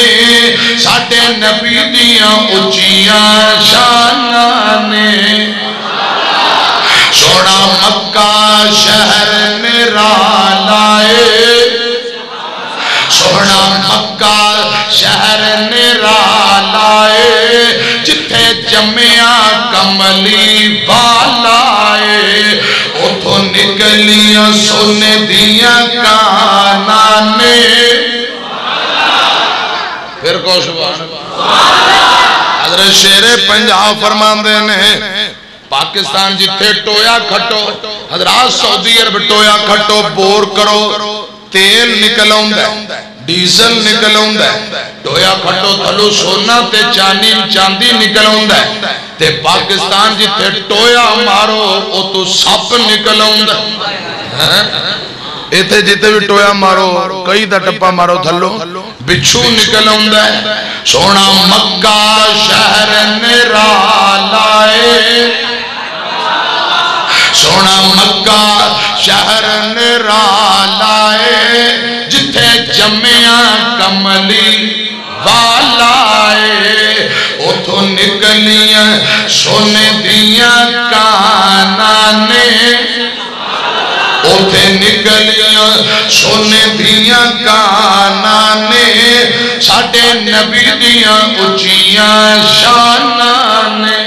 نے ساڑھے نبی دیاں اچیاں شانا نے۔ سونا مکہ شہر نرالائے سونا مکہ شہر نرالائے جتھے جمعہ کملی بالائے اتھو نکلیاں سونے دیاں کانانے پھر کو سبحان حضرت شیر پنجاب فرمان دینے پاکستان جتھے ٹویا کھٹو، حضرات سعودی عرب ٹویا کھٹو، بور کرو، تیل نکل ہے، ڈیزل نکل ہے، ٹویا کھٹو تھلو سونا تے چانی چاندی نکل ہے، تے پاکستان جتھے ٹویا مارو او تو سپ نکل ہے۔ ہاں، ایتھے جتے بھی ٹویا مارو، کئی دا ٹپا مارو تھلو۔ بچھو نکل ہے۔ سونا مکہ شہر نرالائے سونا مکہ شہر نرالائے جتھے جمعہ کملی والائے اتھو نکلیاں سونے دیاں کانانے۔ اتھے نکلیاں سونے دیاں کانانے۔ ساڑھے نبی دیاں اچھیاں شانانے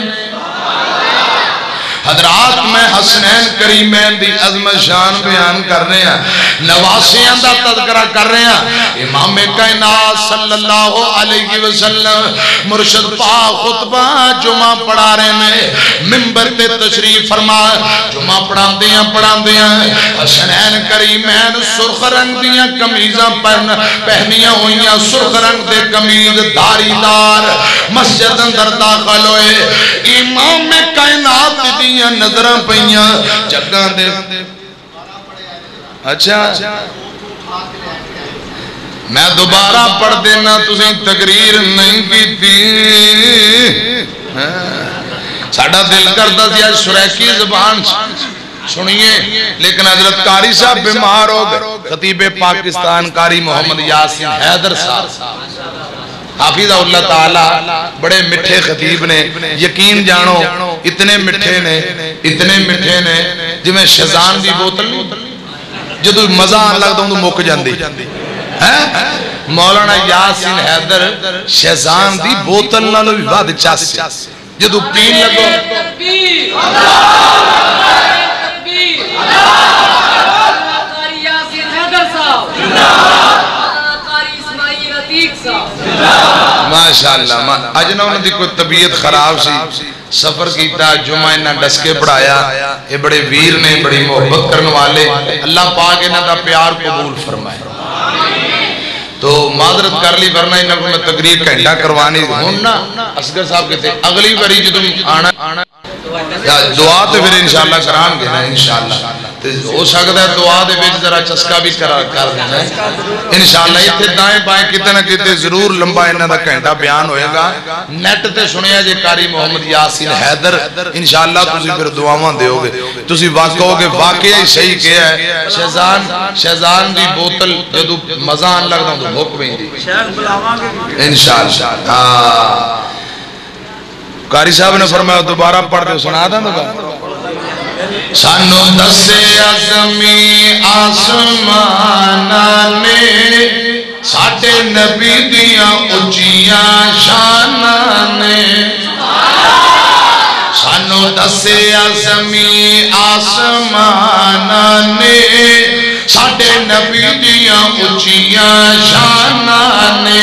حضرات میں حسنین کریمین دی عظمت شان بیان کر رہے ہیں نواسیاں دا تذکرہ کر رہے ہیں۔ امام کائنات صلی اللہ علیہ وسلم مرشد پاک خطبہ جمعہ پڑھا رہے ہیں۔ ممبر تے تشریف فرما، جمعہ پڑھا دیاں پڑھا دیاں حسنین کریمین سرخ رنگ دیاں کمیزاں پہنیاں ہوئیاں، سرخ رنگ دے کمیز داری دار مسجد اندر داخل ہوئے۔ امام کائنات دیاں نظرہ پہیاں جگہ دے اچھا میں دوبارہ پڑھ دینا تُسیں تقریر نہیں کی تھی ساڑھا دل کرتا دیا شریکی زبان سنیے لیکن حضرت کاری صاحب بیمار ہو گئے خطیب پاکستان کاری محمد یاسین حیدر صاحب حافظ اللہ تعالی بڑے مٹھے خطیب نے یقین جانو اتنے مٹھے نے اتنے مٹھے نے جو میں شہزان دی بوتل نہیں جدو مزہ آن لگتا ہوں تو مک جاندی۔ مولانا یاسین حیدر شہزان دی بوتل نالو بھی بعد چاس جدو پین لگو۔ تکبیر تکبیر قاری یاسین حیدر صاحب قاری اسماعیل عتیق صاحب ماشاءاللہ اج نہ انہوں دی کوئی طبیعت خراب سی، سفر کیتا، جمعہ انہاں ڈسکے پڑھایا، یہ بڑے ویر نے، بڑی محبت کرنے والے، اللہ پاک انہاں دا پیار قبول فرمائے۔ تو معذرت کر لی، ورنہ انہاں کو میں تقریر گھنٹہ کروانی ہوں نا اسگر صاحب کہتے، اگلی باری جو تم آنا یا دعا تو پھر انشاءاللہ کران گے نا، انشاءاللہ۔ ہو سکتا ہے دعا دے بیچ ذرا چسکا بھی کر دینا ہے انشاءاللہ اتھے دائیں بائیں کتے نہ کتے ضرور لمبا انہاں دا گھنٹہ بیان ہوئے گا۔ نیٹ تے سنیا جے کاری محمد یاسین حیدر، انشاءاللہ تسی پھر دعاواں دیو گے۔ تسی واقع ہوگے واقعہ ہی صحیح کیا ہے۔ شہزان شہزان دی بوتل جدو مزان لگ دا تو بھوک بہیں دی انشاءاللہ۔ ہاں۔ قاری صاحب نے فرمایا، دوبارہ پڑھ دے، سنا دا دوبارہ۔ سانو دسے ازمی آسمان نے ساڑھے نبی دیاں اچیاں شانہ نے۔ سانو دسے ازمی آسمان نے ساڑھے نبی دیاں اچیاں شانہ نے۔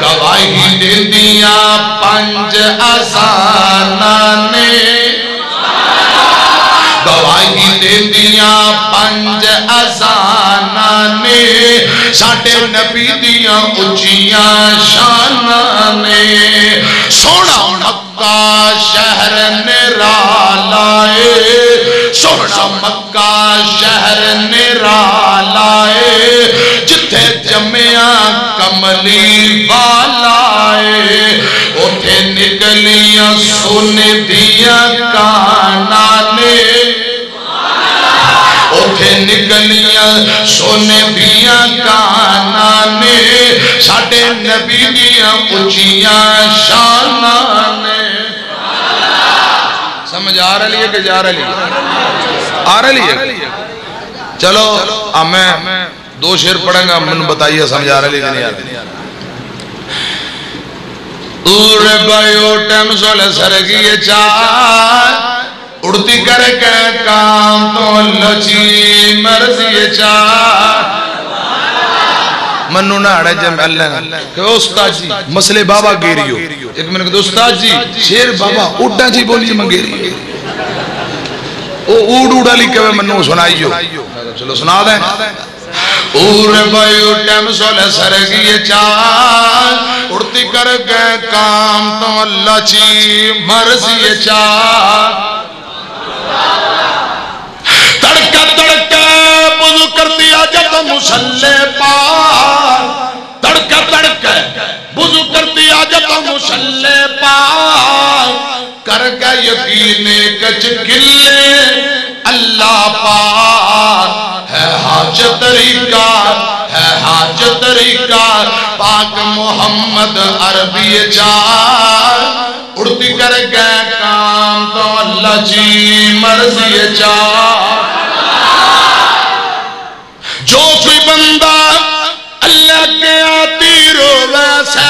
گواہی دے دیندیاں پنج ازانہ نے ساڑھے نبی دیاں اچیاں شانہ نے سونا مکہ شہر نرالائے سونا مکہ شہر نرالائے جتھے جمعیاں کملی والائے اٹھے نکلیاں سن اٹھے نکلیاں سن دیاں کانانے ساڑھے نبی دیاں اچیاں شانانے سمجھ آ رہی ہے کہ جا رہی ہے آ رہی ہے چلو اب میں دو شیر پڑھیں گا من بتائیے سمجھ آ رہی ہے کہ نہیں آ رہی اور بایو ٹیم سول سرگی چار اڑتی کر کے کام تو لچی مرضی چار منو نہ اڑے جم اللہ کہ استاد جی مسئلے بابا گیریو۔ ایک میں نے کہا استاد جی شیر بابا اڑا جی بولیے میں گیری او اوڑ اوڑا لی کہ منو سنائیو۔ چلو سنا دیں۔ اور بایو ٹیم سول سرگی چار اڑتی کر گئے کام تو اللہ چی مرضی چار تڑکا تڑکا بزو کر دیا جب مسلح پار۔ تڑکا تڑکا بزو کر دیا جب مسلح پار۔ کر گیا یقین کچھ گلے اللہ پار ہے حاج طریقہ ہے حاج طریقہ پاک محمد عربی چار اڑتی کر گئے کام تو اللہ جی مرضی چار جو کوئی بندہ اللہ کے آتی رو ویسا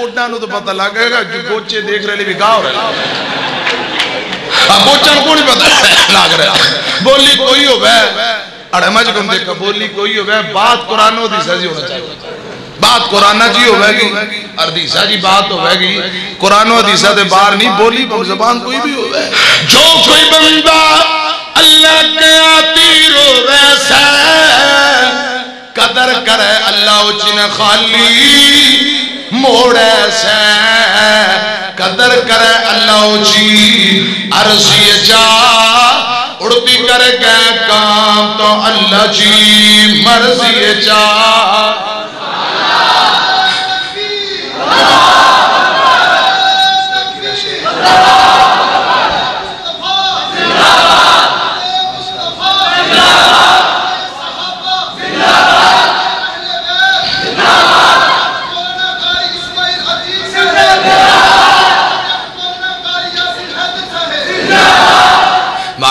اڑنا نو تو پتہ لگے گا جو بوچے دیکھ رہے لی بھی کہا ہو رہے اب بوچن کو نہیں پتہ لگ رہا بولی کوئی ہو بے اڑے مجھ کن دیکھا، بولی کوئی ہو بے بات قرآن ہو دی سازی ہونا چاہیے۔ بات قرآن جی ہوئے گی اردیسہ جی بات ہوئے گی قرآن و حدیثہ دے بار نہیں، بولی پر زبان کوئی بھی ہوئے۔ جو کوئی بندہ اللہ کے آتی رو ویسا قدر کرے اللہ اچھن خالی موڑے سے قدر کرے اللہ اچھی عرصی جا، اڑتی کر گئے کام تو اللہ جی مرضی جا۔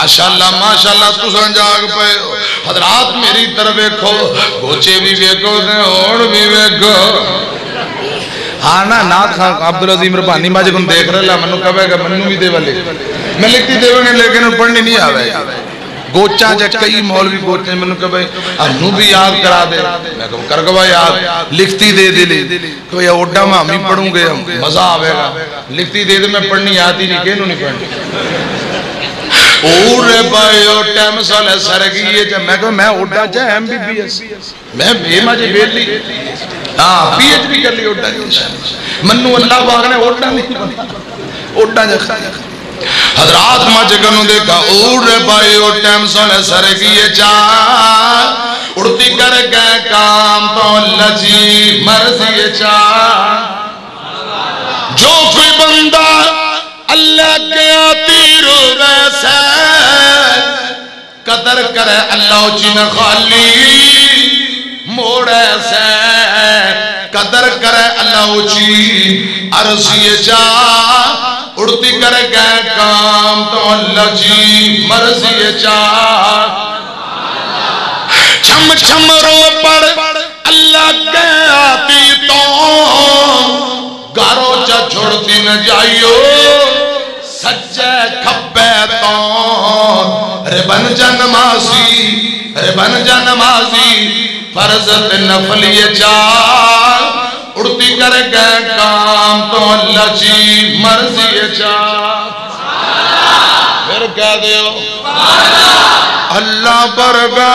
ماشاءاللہ ماشاءاللہ، تو سنجاگ پہ حضرات میری طرف ایکھو گوچے بھی ویکھو دے اور بھی ویکھو۔ ہاں نا، نات خان عبدالعظیم ربانی ماجے کن دیکھ رہا منو کبھے گا منو بھی دے والے میں لکھتی دے والے لیکن پڑھنی نہیں آوے۔ گوچا جا کئی مولوی گوچے منو کہ بھائی انو بھی یاد کرا دے۔ میں کہوں، کر گوا یاد۔ لکھتی دے دے لے۔ کہ یہ اوڈا میں ہمیں پڑھوں گے مزہ آوے گا۔ لکھتی دے دے، میں پڑھنی آتی نہیں کہنو نہیں پڑھنی؟ اور بایو ٹیم سالے سرگیے جا میں کہوں میں اوڈا جا ایم بی بی ایس میں بے مجھے بیٹ لی ہاں پی ایچ بھی کر لی اوڈا جی منو اللہ باغ نے اوڈا نہیں اوڈا جا خواہ حضرات مجھ گنو دیکھا اور بائیو ٹیم سن سرگیے چا اڑتی کر گئے کام تو لجی مرضی چا قدر کرے اللہ جن خالی۔ موڑے سے قدر کرے اللہ جی عرضی چا اڑتی کر گئے کام تو اللہ جی۔ مرضی چا چھم چھم رو پڑ۔ اللہ کے آتی تو۔ گارو چا چھوڑتی نہ جائیو۔ تو ربن جا نمازی ربن جا نمازی فرضت نفلی چار اڑتی کر گئے کام تو اللہ جی مرضی یہ چار پھر کہہ دیو، اللہ برگا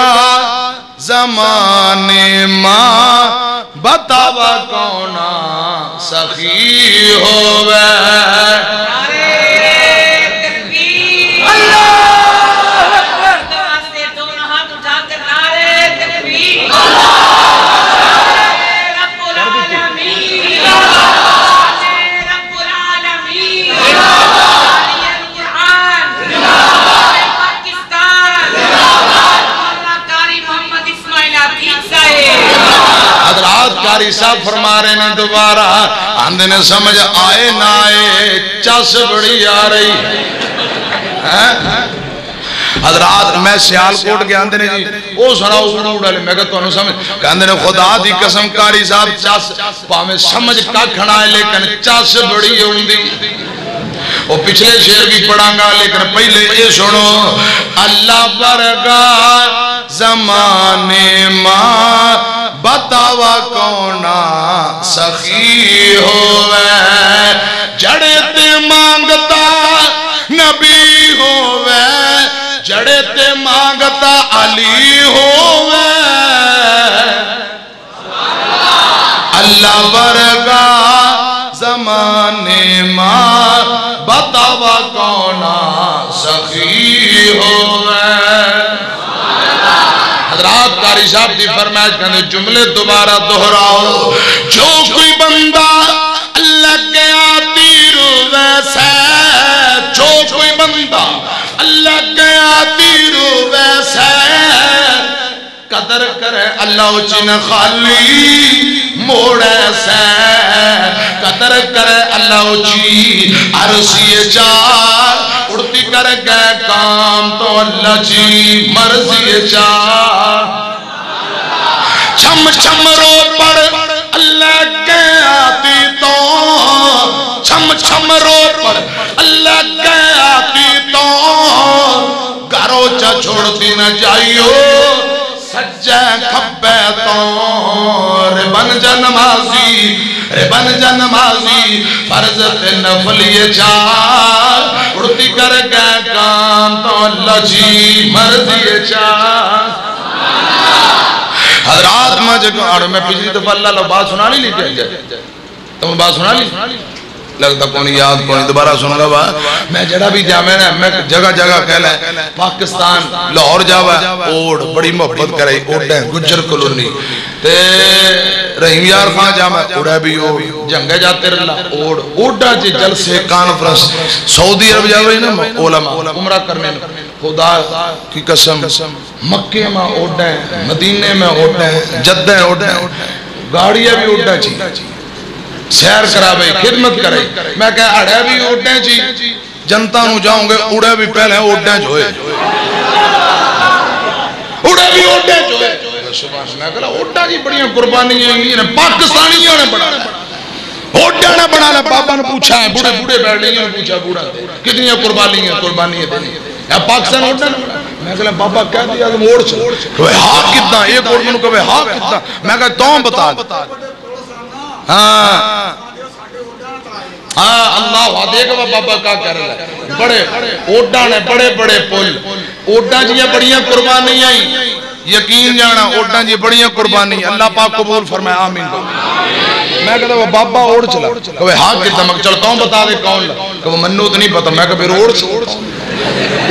زمانے ماں، بتاوا کونا سخی ہوئے حضرات کاری صاحب فرما رہے ہیں دوبارہ۔ آندھے نے سمجھ آئے نہ آئے، چس بڑی آ رہی۔ ہاں؟ حضرات میں سیال کوٹ کے آندھے نے جی۔ او سڑا اوڑا اوڑا لے میں کہتا ہوں سمجھ۔ کہندے نے خدا دی قسم، کاری صاحب چس۔ پاہمیں سمجھ کا کھڑا ہے لیکن چس بڑی ہوں دی وہ پچھلے شیر بھی پڑھا گا، لیکن پہلے یہ سنو۔ اللہ برگا زمانے ماں بتاوا کونا سخی ہوئے جڑے تے مانگتا نبی ہوئے جڑے تے مانگتا علی ہوئے اللہ برگا زمانے ماں بتاوا کونا سخی ہوئے حضرات صاحب دی فرمائش کرنے، جملے دوبارہ دہراؤ۔ جو کوئی بندہ اللہ کے آتی ویسے جو کوئی بندہ اللہ کے آتی ویسے قدر کرے اللہ چین خالی موڑے سے قدر کرے اللہ چی عرصی چار، اڑتی کر گئے کام تو اللہ چی مرضی چار۔ چھم چھم رو پڑ۔ اللہ کے آتی تو چھم چھم رو پڑ۔ اللہ کے آتی تو گارو چا چھوڑتی نہ جائیو۔ سجے کھپے تو ربن جا نمازی۔ ربن جا نمازی۔ فرض تے نفلی چار۔ اڑتی کر گئے کام تو اللہ جی مرضی چار۔ جگہ اور میں پچھلی دفعہ اللہ لو، بات سنا نہیں لی تھی تم بات سنا لی؟ لگتا کونی یاد کونی دوبارہ سن گا با میں جڑا بھی جامعہ ہے میں جگہ جگہ کہہ لیں پاکستان، لاہور جاوا اوڑ، بڑی محبت کرے اوڑیں گجر کلونی۔ تے رحیم یار خان جامعہ اوڑا بھی ہو جنگے جاتے رہا اوڑ۔ اوڑا جی جلسے کانفرنس۔ سعودی عرب جاوے نا، علماء، عمرہ کرنے خدا کی قسم، مکے میں اوڑیں مدینے میں اوڑیں جدیں اوڑیں گاڑیاں بھی اوڑیں چاہیے جی۔ سیر کرا بھئی خدمت کرے۔ میں کہا، اڑے بھی اڑنے جی جنتا نو جاؤں گے اڑے بھی پہلے اڑنے جوئے جی اڑے بھی اڑنے جوئے جی میں کہا قربانی ہیں پاکستانیوں نے بڑا بنا لے بابا نے پوچھا ہے پوچھا کتنی قربانی ہیں قربانی دینی ہے پاکستان میں کہا، بابا کہہ دیا کہ موڑ ہاں کتنا؟ ایک ہاں کتنا؟ میں کہا تو بتا ہاں۔ ہاں اللہ وا دیکھ بابا کا کر رہا ہے بڑے اوڈا نے بڑے بڑے پل۔ اوڈا جی بڑیاں قربانیاں یقین جانا اوڈا جی بڑیاں قربانی۔ اللہ پاک قبول فرمائے، آمین۔ میں کہتا وہ بابا اوڑ چلا۔ کہ ہاں کتنا میں چلتا ہوں، بتا دے کون لگا کہ وہ منو تو نہیں پتا۔ میں کہ پھر اوڑ چلا۔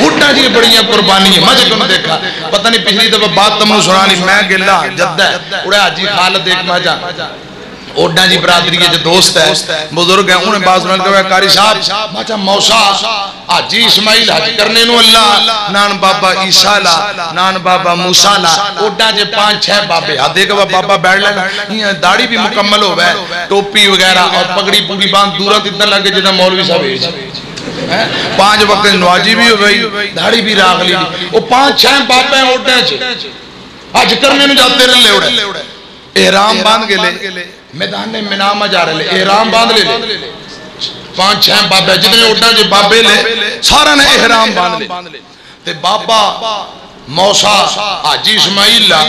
اوڈا جی بڑیاں قربانی ہیں۔ مجھے کم دیکھا، پتہ نہیں پچھلی دفعہ بات تمہیں سنانی، میں گلا، جدہ۔ اڑے حاجی خالد دیکھ، میں جا۔ اوڈا جی برادری کے جو دوست ہے، بزرگ ہیں انہیں باز سنال کہ کاری صاحب ماچا موسا حاجی اسماعیل حج کرنے نو اللہ، نان بابا عیسیٰ لا، نان بابا موسیٰ لا اوڈا جے پانچ چھ بابے ہاں دیکھا وہ بابا بیٹھ لگا یہ داڑھی بھی مکمل ہو ہے ٹوپی وغیرہ اور پگڑی پوری باندھ دورا اتنا لگے جنہ مولوی صاحب ایج پانچ وقت نواجی بھی ہو گئی داڑھی بھی راغ لی وہ پانچ چھ بابے ہیں اوڈا چھے حج کرنے نو جاتے رہے لے اوڑے۔ احرام باندھ کے لے۔ میدان منامہ جا رہے لے احرام باندھ لے لے۔ پانچ چھہ بابے، جتنے اٹھنا جو بابے لے، سارا نے احرام باندھ لے۔ تے بابا موسا آجی اسماعیل لا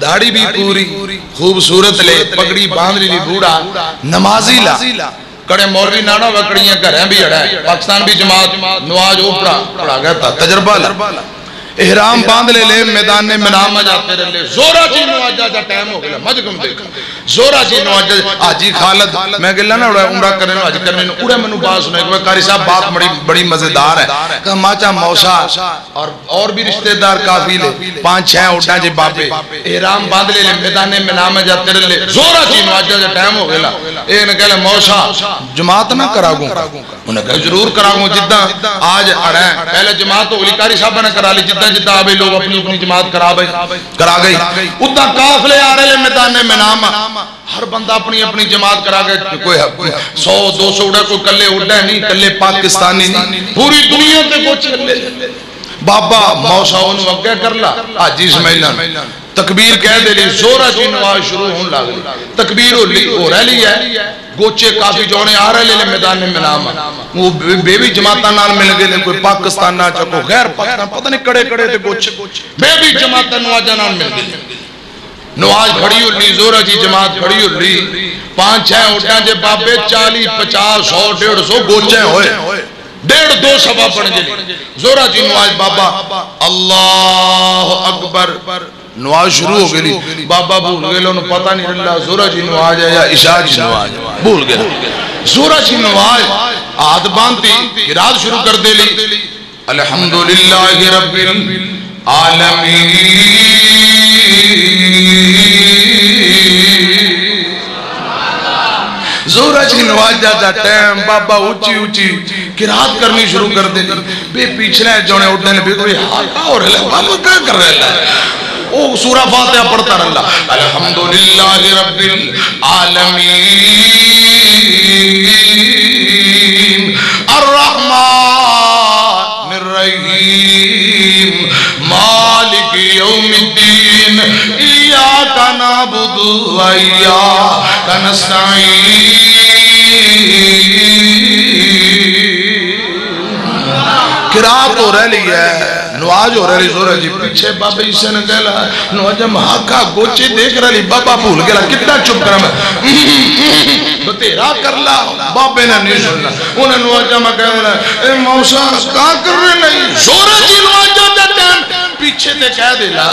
داڑی بھی پوری، خوبصورت لے، پگڑی باندھ لی بوڑا نمازی لا۔ کڑے مولوی نانا وکڑیاں گھر ہیں بھی اڑا ہے پاکستان بھی جماعت، نواز اوپرا پڑا گیا تھا، تجربہ لا۔ احرام باندھ لے لے میدان میں منام جاتے رہ لے زورا جی نواجہ جا ٹائم ہو گیا مجھکم دیکھا زورا جی نواجہ آجی خالد میں گلہ نا اڑا عمرہ کرنے نو آجی کرنے نو اڑے منو باز سنے کہ کاری صاحب بات بڑی بڑی مزیدار ہے۔ کہ ماچا موسا اور اور بھی رشتہ دار کافی لے۔ پانچ چھے اٹھا جی باپے احرام باندھ لے لے میدان میں منام جاتے رہ لے زورا جی نواجہ جا ٹائم ہو گیا۔ اے نے کہلے موسا جماعت نہ کرا گوں انہیں کہا ضرور کرا گوں جدہ آج اڑا ہے۔ پہلے جماعت تو علی کاری صاحب نے کرا لی جدہ جدہ آبے لوگ اپنی اپنی جماعت کرا بھئی کرا گئی۔ اتنا کافلے آ رہے ہیں میدان میں نام ہر بندہ اپنی اپنی جماعت کرا گئے کوئی سو، دو سو اڑے، کوئی کلے اڑے نہیں، کلے پاکستانی نہیں۔ پوری دنیا تے کچھ کلے۔ بابا موسا انہوں اگے کرلا آجی سمیلن تکبیر کہہ دے لی زورا جی نواز شروع ہون لگ لی تکبیر ہو لی، ہو رہ لی ہے۔ گوچے کافی جونے آ رہے لے میدان میں۔ نام وہ بے بھی جماعتہ نال مل گئے لے کوئی پاکستان نہ چکو غیر پاکستان، پتہ نہیں کڑے کڑے تھے گوچے۔ بے بھی جماعتہ نواجہ نال مل گئے۔ نواز کھڑی ہو لی زورا جی جماعت کھڑی ہو لی۔ پانچ چھے اٹھا جے بابے، چالی، پچاس، سو، ڈیڑھ سو گوچے ہوئے۔ ڈیڑھ دو سبا پڑھ گئے۔ زورا جی نواز بابا، اللہ اکبر۔ نواز شروع ہو گئی بابا بھول گئے لوگ پتہ نہیں اللہ زورا جی نواز ہے یا عشاء جی نواز بھول گئے۔ زورا جی نواز آدھ باندھتی رات شروع کر دے لی۔ الحمدللہ رب العالمین۔ زورا جی نواز جاتا ٹیم، بابا اچھی اچھی کرات کرنی شروع کر دے بے پیچھنے جونے اٹھنے لے بے کوئی ہاں،, ہاں اور ہے بابا کیا کر رہے ہیں؟ او سورہ فاتحہ پڑھتا رہا الحمدللہ رب العالمین الرحمن الرحیم مالک یوم الدین ایاکا نعبد و ایاکا نستعین کرات ہو رہ لی ہے نواز ہو رہی زورہ جی پیچھے بابا جی عیسیٰ نے کہلا نواز جب ہاکا گوچے دیکھ رہی جی، بابا بھول گیا کتنا چپ کرا میں۔ تو تیرا کر لا، بابے نے نہیں سننا انہیں نواز جب میں کہلا اے موسیٰ کہاں کر رہے نہیں۔ زورہ جی نواز جب ٹیم پیچھے دے کہہ دے لا۔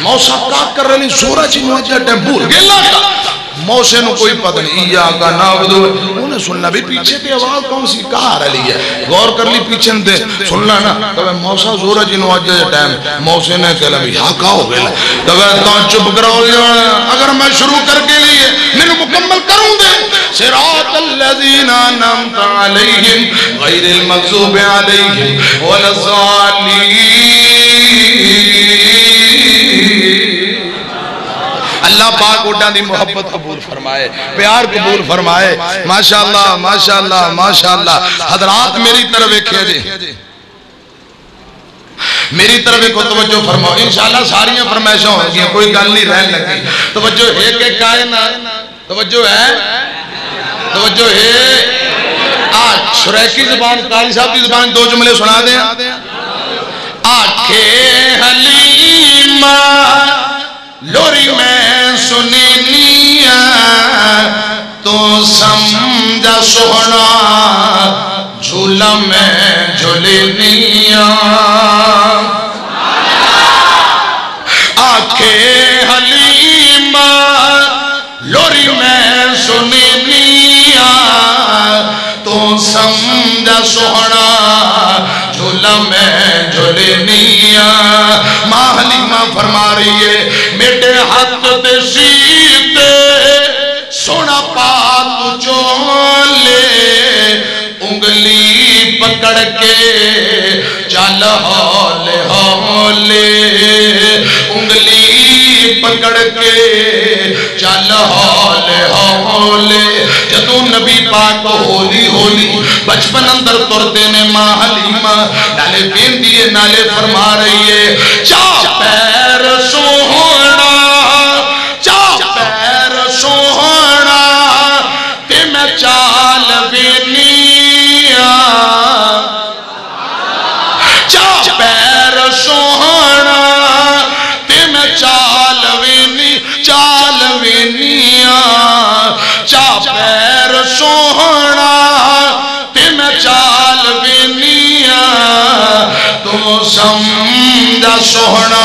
موسیٰ کہاں کر رہے نہیں، زورہ جی نواز جب ٹیم بھول گیا موسے نو کوئی پتہ نہیں یا کا نابدو انہیں سننا بھی پیچھے تے آواز کون سی؟ کہا رہ لی ہے؟ غور کر لی پیچھے دے سننا نا۔ تو موسیٰ زورا جنو جی آجا جا ٹائم۔ موسے نے کہلا بھی ہاں کہا ہو گیا۔ تو تو چپ کرو جی اگر میں شروع کر کے لیے میں نے مکمل کروں دے۔ صراط الذین نمت علیہم غیر المغضوب علیہم والصالین اللہ پاک اڈا دی محبت قبول فرمائے، پیار قبول فرمائے۔ ماشاءاللہ ماشاءاللہ ماشاءاللہ۔ حضرات میری طرف ایک جی۔ میری طرف ایک توجہ فرماؤ۔ انشاءاللہ ساریاں فرمائشوں ہوں گی کوئی گل نہیں، رہن لگی۔ توجہ، ایک ایک آئے توجہ ہے؟ توجہ ہے۔ آج شریکی زبان، قاری صاحب کی زبان دو جملے سنا دیں۔ آکھے حلیمہ۔ لوری میں سنینیا تو سمجھا سونا، جھولا میں جھولینیا آکھے حلیمہ لوری میں سنینیا تو سمجھا سونا، جھولا میں جھولینیا ماں چل ہولے انگلی پکڑ کے چل ہولے ہولے جدو نبی پاک ہولی ہولی بچپن اندر ترتے نے ماں حلیمہ نالے پین دیئے نالے فرما رہی ہے سوہنا تے میں چال وینیا تو سمجھا سوہنا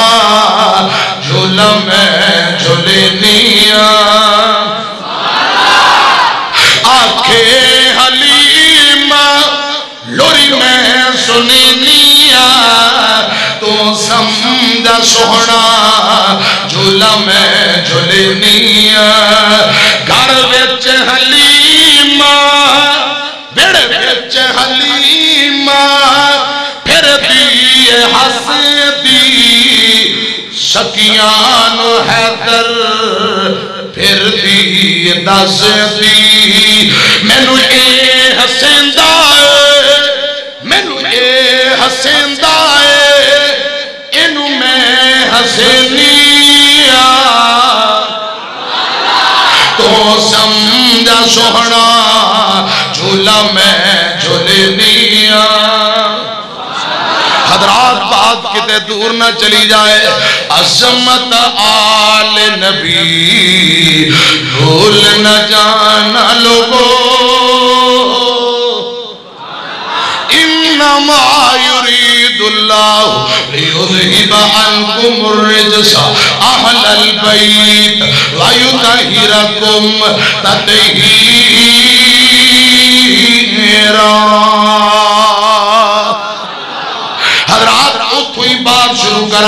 جھول میں جھولینیا آکھے حلیمہ، لوری میں سنینیا تو سمجھا سوہنا جھولا میں جھولینیا گھر حلیمہ بیڑے وچ حلیمہ، پھر دیئے حسدی، شکیان حیدر، پھر دی دس دی مینو اے سوہنا جھولا میں جھولینیا حضرات بات کتے دور نہ چلی جائے۔ عظمت آل نبی، بھول نہ جانا لوگو۔ انما يريد الله ليذهب عنكم الرجس اهل البيت ويطهركم تطهيرا. حضرات اتھوئی بات شروع کر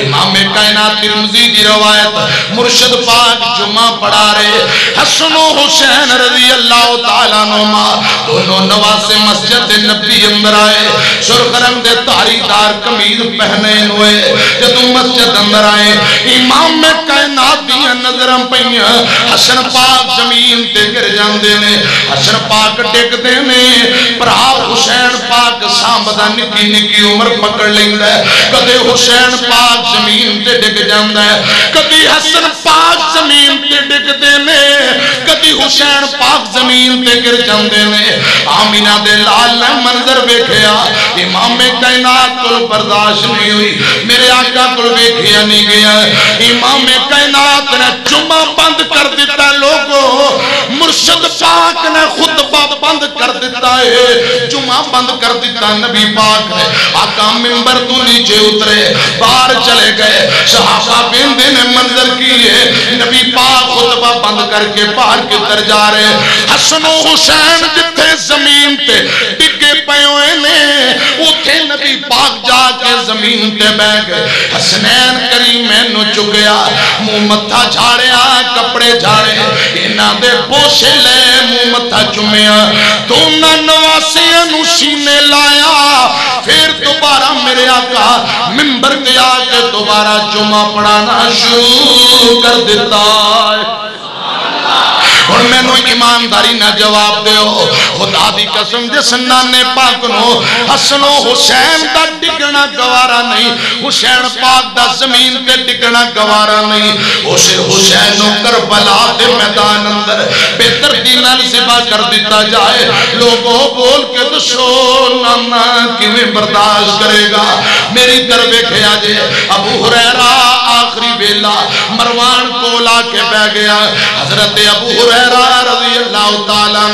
امام کائنات ترمزی دی روایت مرشد پاک جمعہ پڑھا رہے حسن و حسین رضی اللہ تعالیٰ نما دونوں نواز مسجد نبی اندر آئے۔ سرخ رنگ دے تاری دار کمید پہنے ہوئے۔ جدو مسجد اندر آئے، امام کائنات دی نظرم پہیاں حسن پاک زمین تے گر جاندے نے۔ حسن پاک ٹک دے نے۔ پرہا حسین پاک سامدہ نکی نکی عمر پکڑ لیندہ ہے۔ کدے حسین پاک زمین تے ڈگ جاندہ ہے۔ کدی حسن پاک زمین تے ڈگ دے نے، کدی حسین پاک زمین تے گر جاندے نے۔ آمینہ دے لال نے منظر بیکھیا امام کائنات کل برداشت نہیں ہوئی۔ میرے آقا کل بیکھیا نہیں گیا۔ امام کائنات نے جمعہ بند کر دیتا لوگو۔ مرشد پاک نے کر دیتا ہے۔ جمعہ بند کر دیتا نبی پاک ہے آقا ممبر تو نیچے اترے، باہر چلے گئے۔ صحابہ بیندے نے منظر کیے نبی پاک خطبہ بند کر کے باہر کی تر جا رہے حسن و حسین جتھے زمین تے ٹکے پیوئے نے نبی پاک جا کے زمین تے بہ گئے۔ حسنین کریمیں نو چکیا مو متھا جھاڑیا، کپڑے جھاڑے۔ انہ دے پوشے لے مو متھا چمیا دونہ نواسیاں نو سینے لایا۔ پھر دوبارہ میرے آقا ممبر گیا کہ دوبارہ جمعہ پڑھانا شروع کر دیتا ہے۔ اور میں نو ایمانداری نہ جواب دے ہو خدا دی قسم، جس نانے پاک نو حسن و حسین دا ڈگنا گوارا نہیں، حسین پاک دا زمین تے ڈگنا گوارا نہیں۔ اسے حسین و کربلا دے میدان اندر بہتر دینال سبا کر دیتا جائے۔ لوگوں بول کے دسو، نانا کیویں برداشت کرے گا؟ میری طرف ویکھیا جے ابو ہریرہ آخری بیلا مروان کو لا کے بہ گیا۔ حضرت ابو ہریرہ رضی اللہ تعالیٰ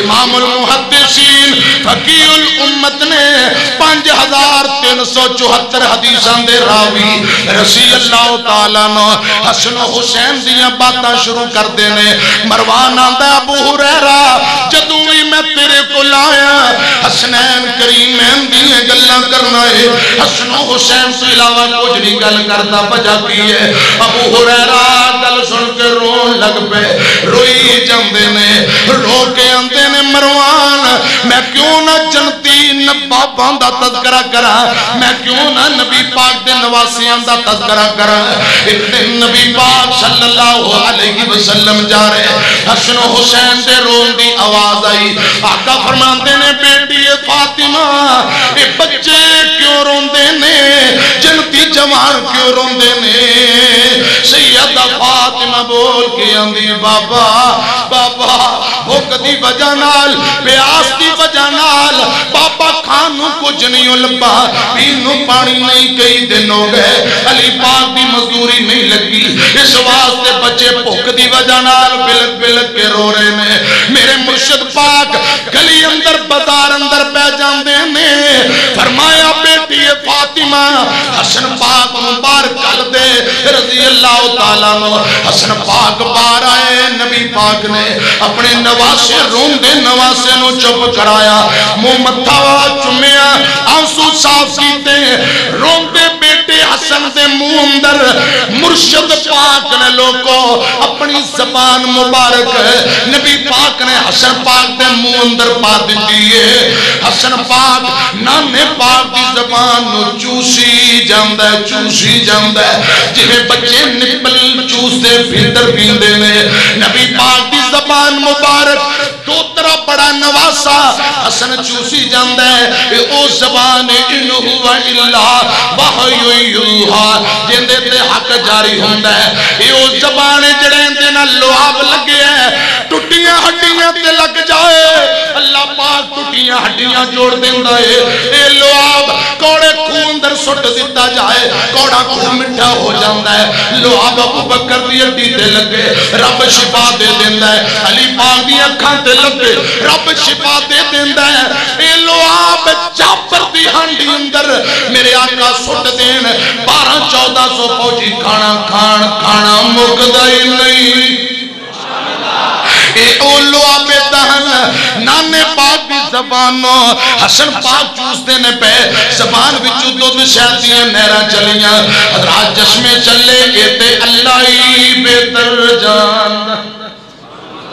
امام المحدثین فقی الامت نے پانچ ہزار تین سو چوہتر حدیثان دے راوی۔ رسی اللہ تعالیٰ حسن و حسین دیا باتاں شروع کر دینے مروان آندہ ابو ہریرہ، جدوں ہی میں تیرے کو لایا حسنین کریمین دیئے گلہ کرنا ہے۔ حسن و حسین سے علاوہ کچھ نہیں گل کرتا، بجا کی ہے۔ ابو ہریرہ گل سن کے رون لگ پہ روئی جاندے نے، رو کے آندے نے مروان۔ میں کیوں نہ جنتی نبا باندھا تذکرہ کرا میں کیوں نہ نبی پاک دے نواسیاں دا تذکرہ کرا ایک دن نبی پاک صلی اللہ علیہ وسلم جا رہے۔ حسن و حسین دے رون دی آواز آئی۔ آقا فرماندے نے، بیٹی فاطمہ، اے بچے کیوں رون دے نے؟ جنتی جوان کیوں رون دے نے؟ سیدہ فاطمہ بول کے آندی، بابا بابا بھوک دی وجہ نال، پیاس دی وجہ نال، بابا کھانو کچھ نہیں لبا پینو پانی نہیں کئی دن ہو گئے، علی پاک دی مزدوری نہیں لگی، اس واسطے بچے بھوک دی وجہ نال بلک بلک کے رو رہے نے۔ میرے مرشد پاک، گلی اندر، بازار اندر پہ جاندے فاطمہ حسن پاک مبارک کر دے۔ رضی اللہ تعالیٰ نو حسن پاک بار آئے۔ نبی پاک نے اپنے نواسے روم دے نواسے نو چپ کرایا۔ مومتہ چمیا آنسو صاف کیتے۔ روم دے بیٹے حسن دے مو اندر مرشد پاک نے لوگو اپنی زبان مبارک نبی پاک نے حسن پاک دے مو اندر پا دیتی ہے۔ حسن پاک نانے پاک دی زبان نو چوسی جاندہ ہے، چوسی جاندہ ہے۔ جنہیں بچے نپل چوس دے پھندر پیندے نے۔ نبی پاک دی زبان مبارک، دو طرح بڑا نواسا۔ حسن چوسی جاندہ ہے، اے او زبان انہو و اللہ جندے تے حق جاری ہوندہ ہے۔ اے او زبان جڑیں دینا لواب لگے ہیں۔ ٹوٹیاں ہڈیاں تے لگ جائے پاک ہڈیاں جوڑ دیندہ ہے اے لواب کوڑے خون در سٹ دیتا جائے؟ کوڑا خون مٹھا ہو جاندہ ہے لواب ابو بکر دی ہڈی تے لگے، رب شفا دے دیندہ ہے علی پاک دی اکھاں تے لگے، رب شفا دے دیندہ ہے اے لواب جابر دی ہنڈی اندر میرے آقا سٹ دین۔ بارہ چودہ سو پوچی کھانا کھان، کھانا مقدائی نہیں۔ اے اولو آبے دہن، نانے پاک زبانوں، حسن پاک چوستے نے پہ، زبان وچو دو دو شہدیاں نیرہ چلیاں۔ حضرات جشمے چلے، ایتے اللہ ہی بہتر جان۔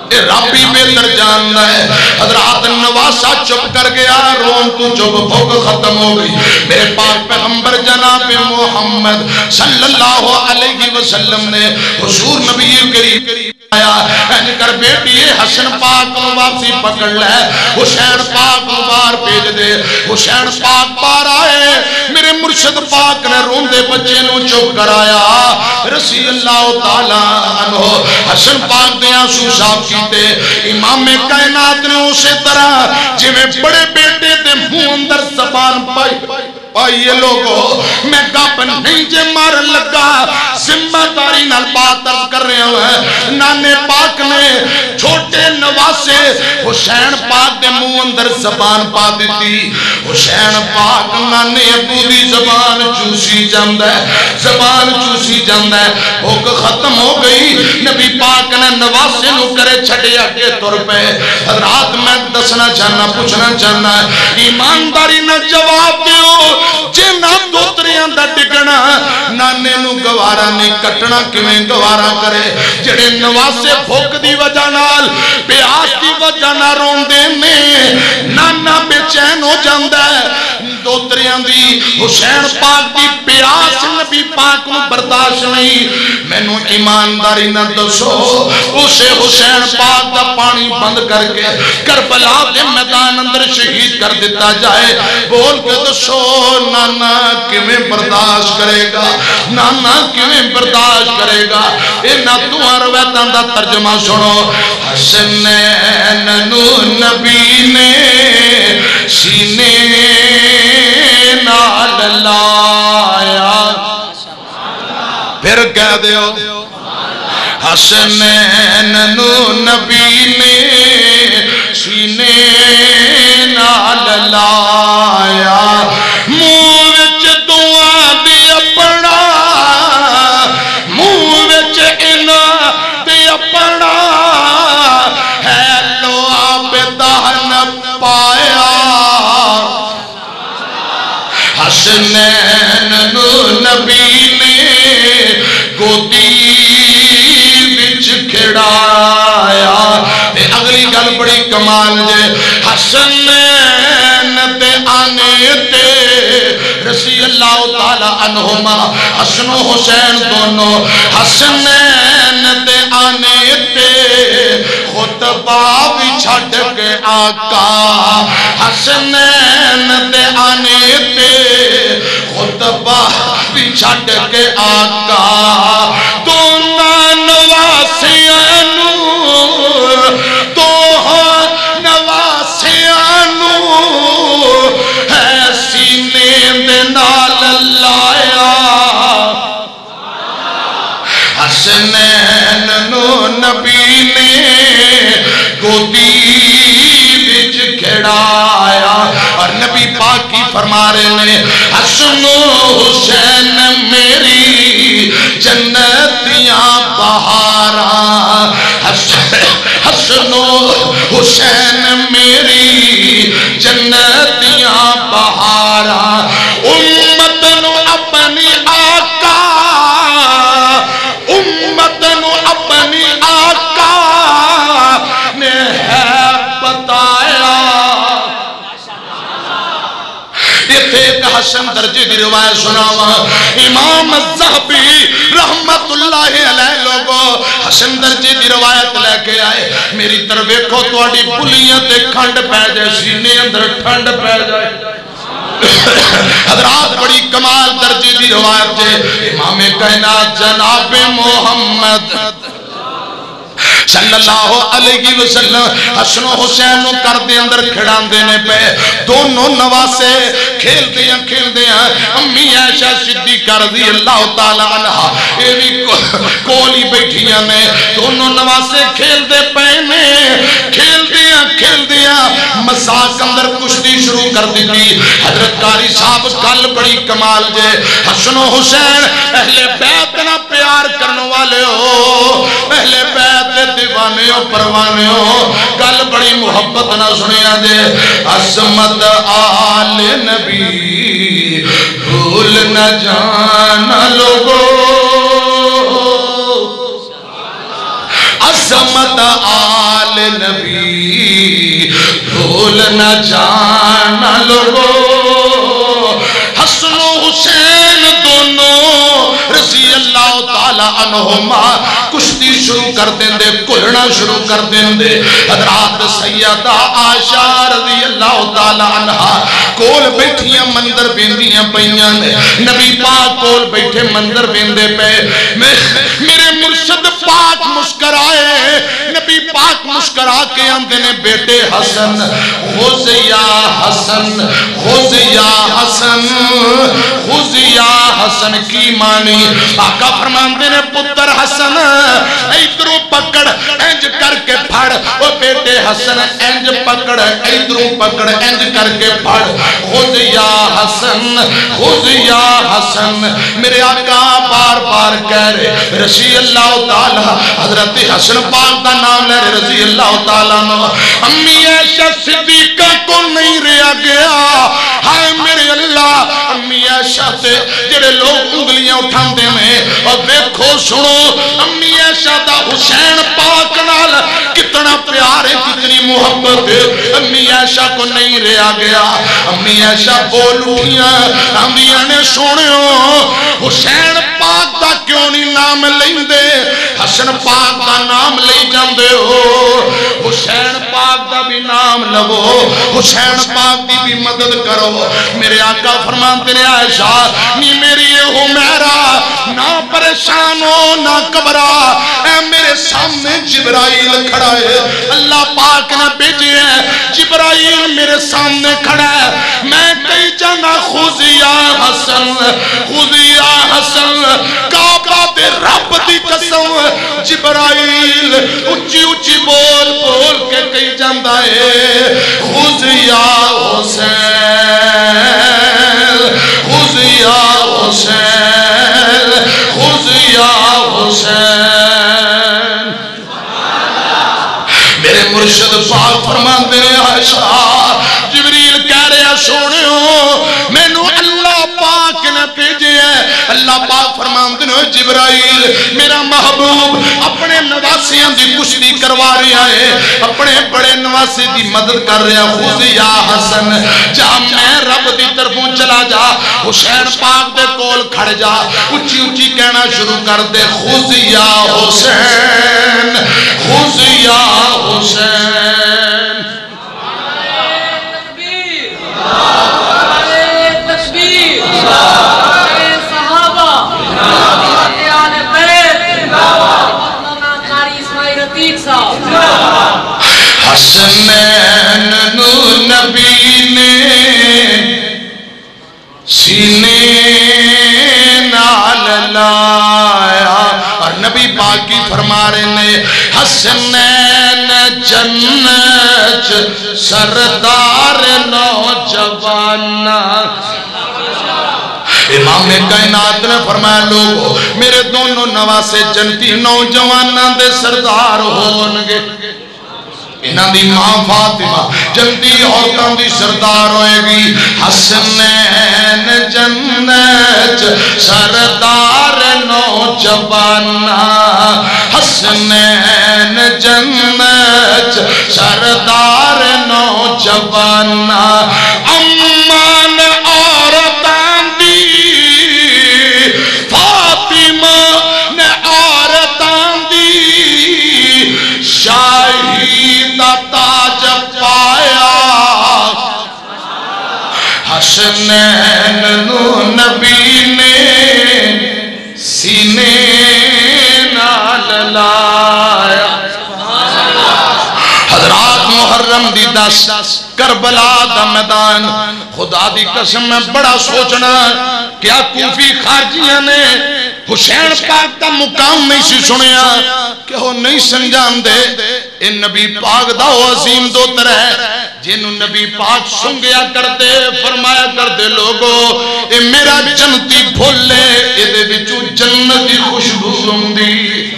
اے ربی بہتر جاننا ہے۔ حضرات نواسا چپ کر گیا رون تو چپ، بھوک ختم ہو گئی۔ میرے پاک پیغمبر جناب محمد صلی اللہ علیہ وسلم نے حضور نبی کریم آیا این کر بیٹی حسن پاک کو واپسی پکڑ لے۔ حسین پاک کو بار پیج دے۔ حسین پاک بار آئے۔ میرے مرشد پاک نے رون دے بچے نو چپ کرایا۔ رسی اللہ تعالیٰ عنہ، حسن پاک دے آنسو صاحب کیتے امام کائنات نے اسے طرح جی میں بڑے بیٹے دے منہ اندر زبان پائی پائیے لوگو، میں گپ نہیں جے مار لگا۔ ذمہ داری نال بات عرض کر رہے ہیں۔ نانے پاک نے چھوٹے نواسے حسین پاک دے منہ اندر زبان پا دیتی۔ حسین پاک نانے ابو دی زبان چوسی جاندہ ہے۔ زبان چوسی جاندہ ہے۔ بھوک ختم ہو گئی۔ نبی پاک نے نواسے نو کرے چھڑیا کے طور پہ رات میں دسنا چاہنا، پوچھنا چاہنا ہے۔ ایمانداری نہ جواب دیو۔ جے نہ دوتریاں دا ڈگنا نانے نو گوارا نے کٹنا کمیں گوارا کرے جڑے نواسے بھوک دی وجہ نال پیاس دی وجہ نہ رون دے میں نانا بے چین ہو جاندہ ہے دوتریاں دی حسین پاک دی پیاس نبی پاک نو برداشت نہیں میں نو ایمانداری نہ دسو اسے حسین پاک دا پانی بند کر کے کربلا دے میدان اندر شہید کر دیتا جائے بول کے دسو نانا کیویں برداشت کرے گا نانا کیویں برداشت کرے گا اے نہ تو روایتاں دا ترجمہ سنو حسنین نو نبی نے سینے نال لایا۔ پھر کہہ دیو، حسنین نو نبی نے سینے نال لایا۔ منہ وچ دعا دی اپنا کمال جے حسنین تے آنے تے، رسی اللہ تعالی عنہما، حسن و حسین دونوں حسنین تے آنے تے، خطبہ بھی چھڑ کے آقا حسنین تے آنے تے، خطبہ بھی چھڑ کے آقا نبی نے گودی بچ کھڑایا۔ اور نبی پاک کی فرما رہے نے، حسن و حسین میری جنتیاں بہاراں حسن و حسین میری جنتیاں اتھے حسن درجے دی روایت سناوا امام الزہبی رحمت اللہ علیہ لوگو، حسن درجے دی روایت لے کے آئے۔ میری طرف ویکھو تواڈی پلیاں تے کھنڈ پے جائے، سینے اندر ٹھنڈ پے جائے۔ حضرات بڑی کمال درجے دی روایت ہے۔ امام کائنات جناب محمد صلی اللہ علیہ وسلم، حسن و حسین نو کر دے اندر کھڑان دینے پہ دونوں نواسے کھیل دیاں کھیل دیاں امی عائشہ صدیقہ رضی اللہ تعالی عنہ اے بھی کولی بیٹھیاں نے۔ دونوں نواسے کھیل دے پہنے کھیل دیاں کھیل دیاں مساق اندر کشتی شروع کر دی تھی حضرت قاری صاحب، کل بڑی کمال جے۔ حسن و حسین، اہل بیت نہ ہو پروانے ہو گل بڑی محبت نہ سنیا دے عظمت آل نبی، بھول نہ جانا لوگو۔ عظمت آل نبی، بھول نہ جانا لوگو۔ حسن و حسین دونوں رضی اللہ تعالی عنہما کچھ کشتی شروع کر دیں دے کھلنا شروع کر دیں دے حضرات سیدہ آشا رضی اللہ تعالی عنہ کول بیٹھیاں مندر بیندیاں پہیاں نے۔ نبی پاک کول بیٹھے مندر بیندے پہ میرے کے اندے نے بیٹے حسن خوز یا حسن خوز یا حسن خوز یا حسن کی مانی آقا فرماندے نے، پتر حسن ایدرو پکڑ انج کر کے پھڑ۔ او بیٹے حسن انج پکڑ ایدرو پکڑ انج کر کے پھڑ۔ خوز یا حسن خوز یا حسن۔ میرے آقا بار بار کہہ رہے رسی اللہ تعالی، حضرت حسن پاک کا نام لے رضی اللہ تعالیٰ۔ نو امی عائشہ صدیقہ کو نہیں رہا گیا۔ ہائے میرے اللہ، امی عائشہ تے جڑے لوگ انگلیاں اٹھان دے میں اور دیکھو سنو، امی عائشہ دا حسین پاک نال کتنا پیار ہے، کتنی محبت ہے۔ امی عائشہ کو نہیں رہا گیا۔ امی عائشہ بول اٹھیاں امیاں نے سنو حسین پاک دا کیوں نہیں نام لیں دے حسن پاک دا نام لے جاندے ہو حسین پاک دا بھی نام لو حسین پاک دی بھی مدد کرو میرے آقا فرمانتے نے عائشہ نی میری یہ ہو میرا نہ پریشان ہو نہ کبرا اے میرے سامنے جبرائیل کھڑا ہے اللہ پاک نے بھیجے ہے جبرائیل میرے سامنے کھڑا ہے میں کئی جانا خوزیا حسن خوزیا حسن کعبہ دے رب جبرائیل اچھی اچھی بول بول کے کئی جاندہ ہے خوزیا حسین خوزیا حسین خوزیا حسین۔ میرے مرشد پاک فرمان دے عائشہ، جبریل کہہ رہے ہیں سونے ہو میں نو اللہ پاک نے بھیجے ہیں اللہ پاک فرمان دے جبرائیل، میرا محبوب اپنے نواسیاں دی کشتی کروا رہا ہے۔ اپنے بڑے نواسی دی مدد کر رہا خود یا حسن، جا میں رب دی طرفوں چلا جا۔ حسین پاک دے کول کھڑ جا۔ اچھی اچھی کہنا شروع کر دے۔ خود یا حسین خود یا حسین تکبیر نعرہ تکبیر نعرہ صحابہ نعرہ آل بیت مولانا قاری اسماعیل عتیق صاحب حسنین نو نبی نے سینے نال لایا اور نبی پاک کی فرما رہے نے حسنین جنت سردار نوجوانا امام کائنات نے فرمایا لوگو میرے دونوں نواسے جنتی نوجواناں دے سردار ہونگے۔ انہاں دی ماں فاطمہ جنتی عورتاں دی سردار ہوئے گی۔ حسنین جنت سردار نوجوانا حسنین جنت سردار نوجوانا امان عورتاں حسنین نبی نے سینے نال لایا۔ حضرات محرم دی دس کربلا دا میدان خدا دی قسم میں بڑا سوچنا کیا کوفی خارجیاں نے حسین پاک دا مقام نہیں سی سنیا کہ وہ نہیں سنجان دے اے نبی پاک دا وہ عظیم دو طرح جنہوں نبی پاک سنگیا کرتے، فرمایا کرتے لوگو، اے میرا جنتی بھولے اے دے بچو جنتی خوشبو ہوندی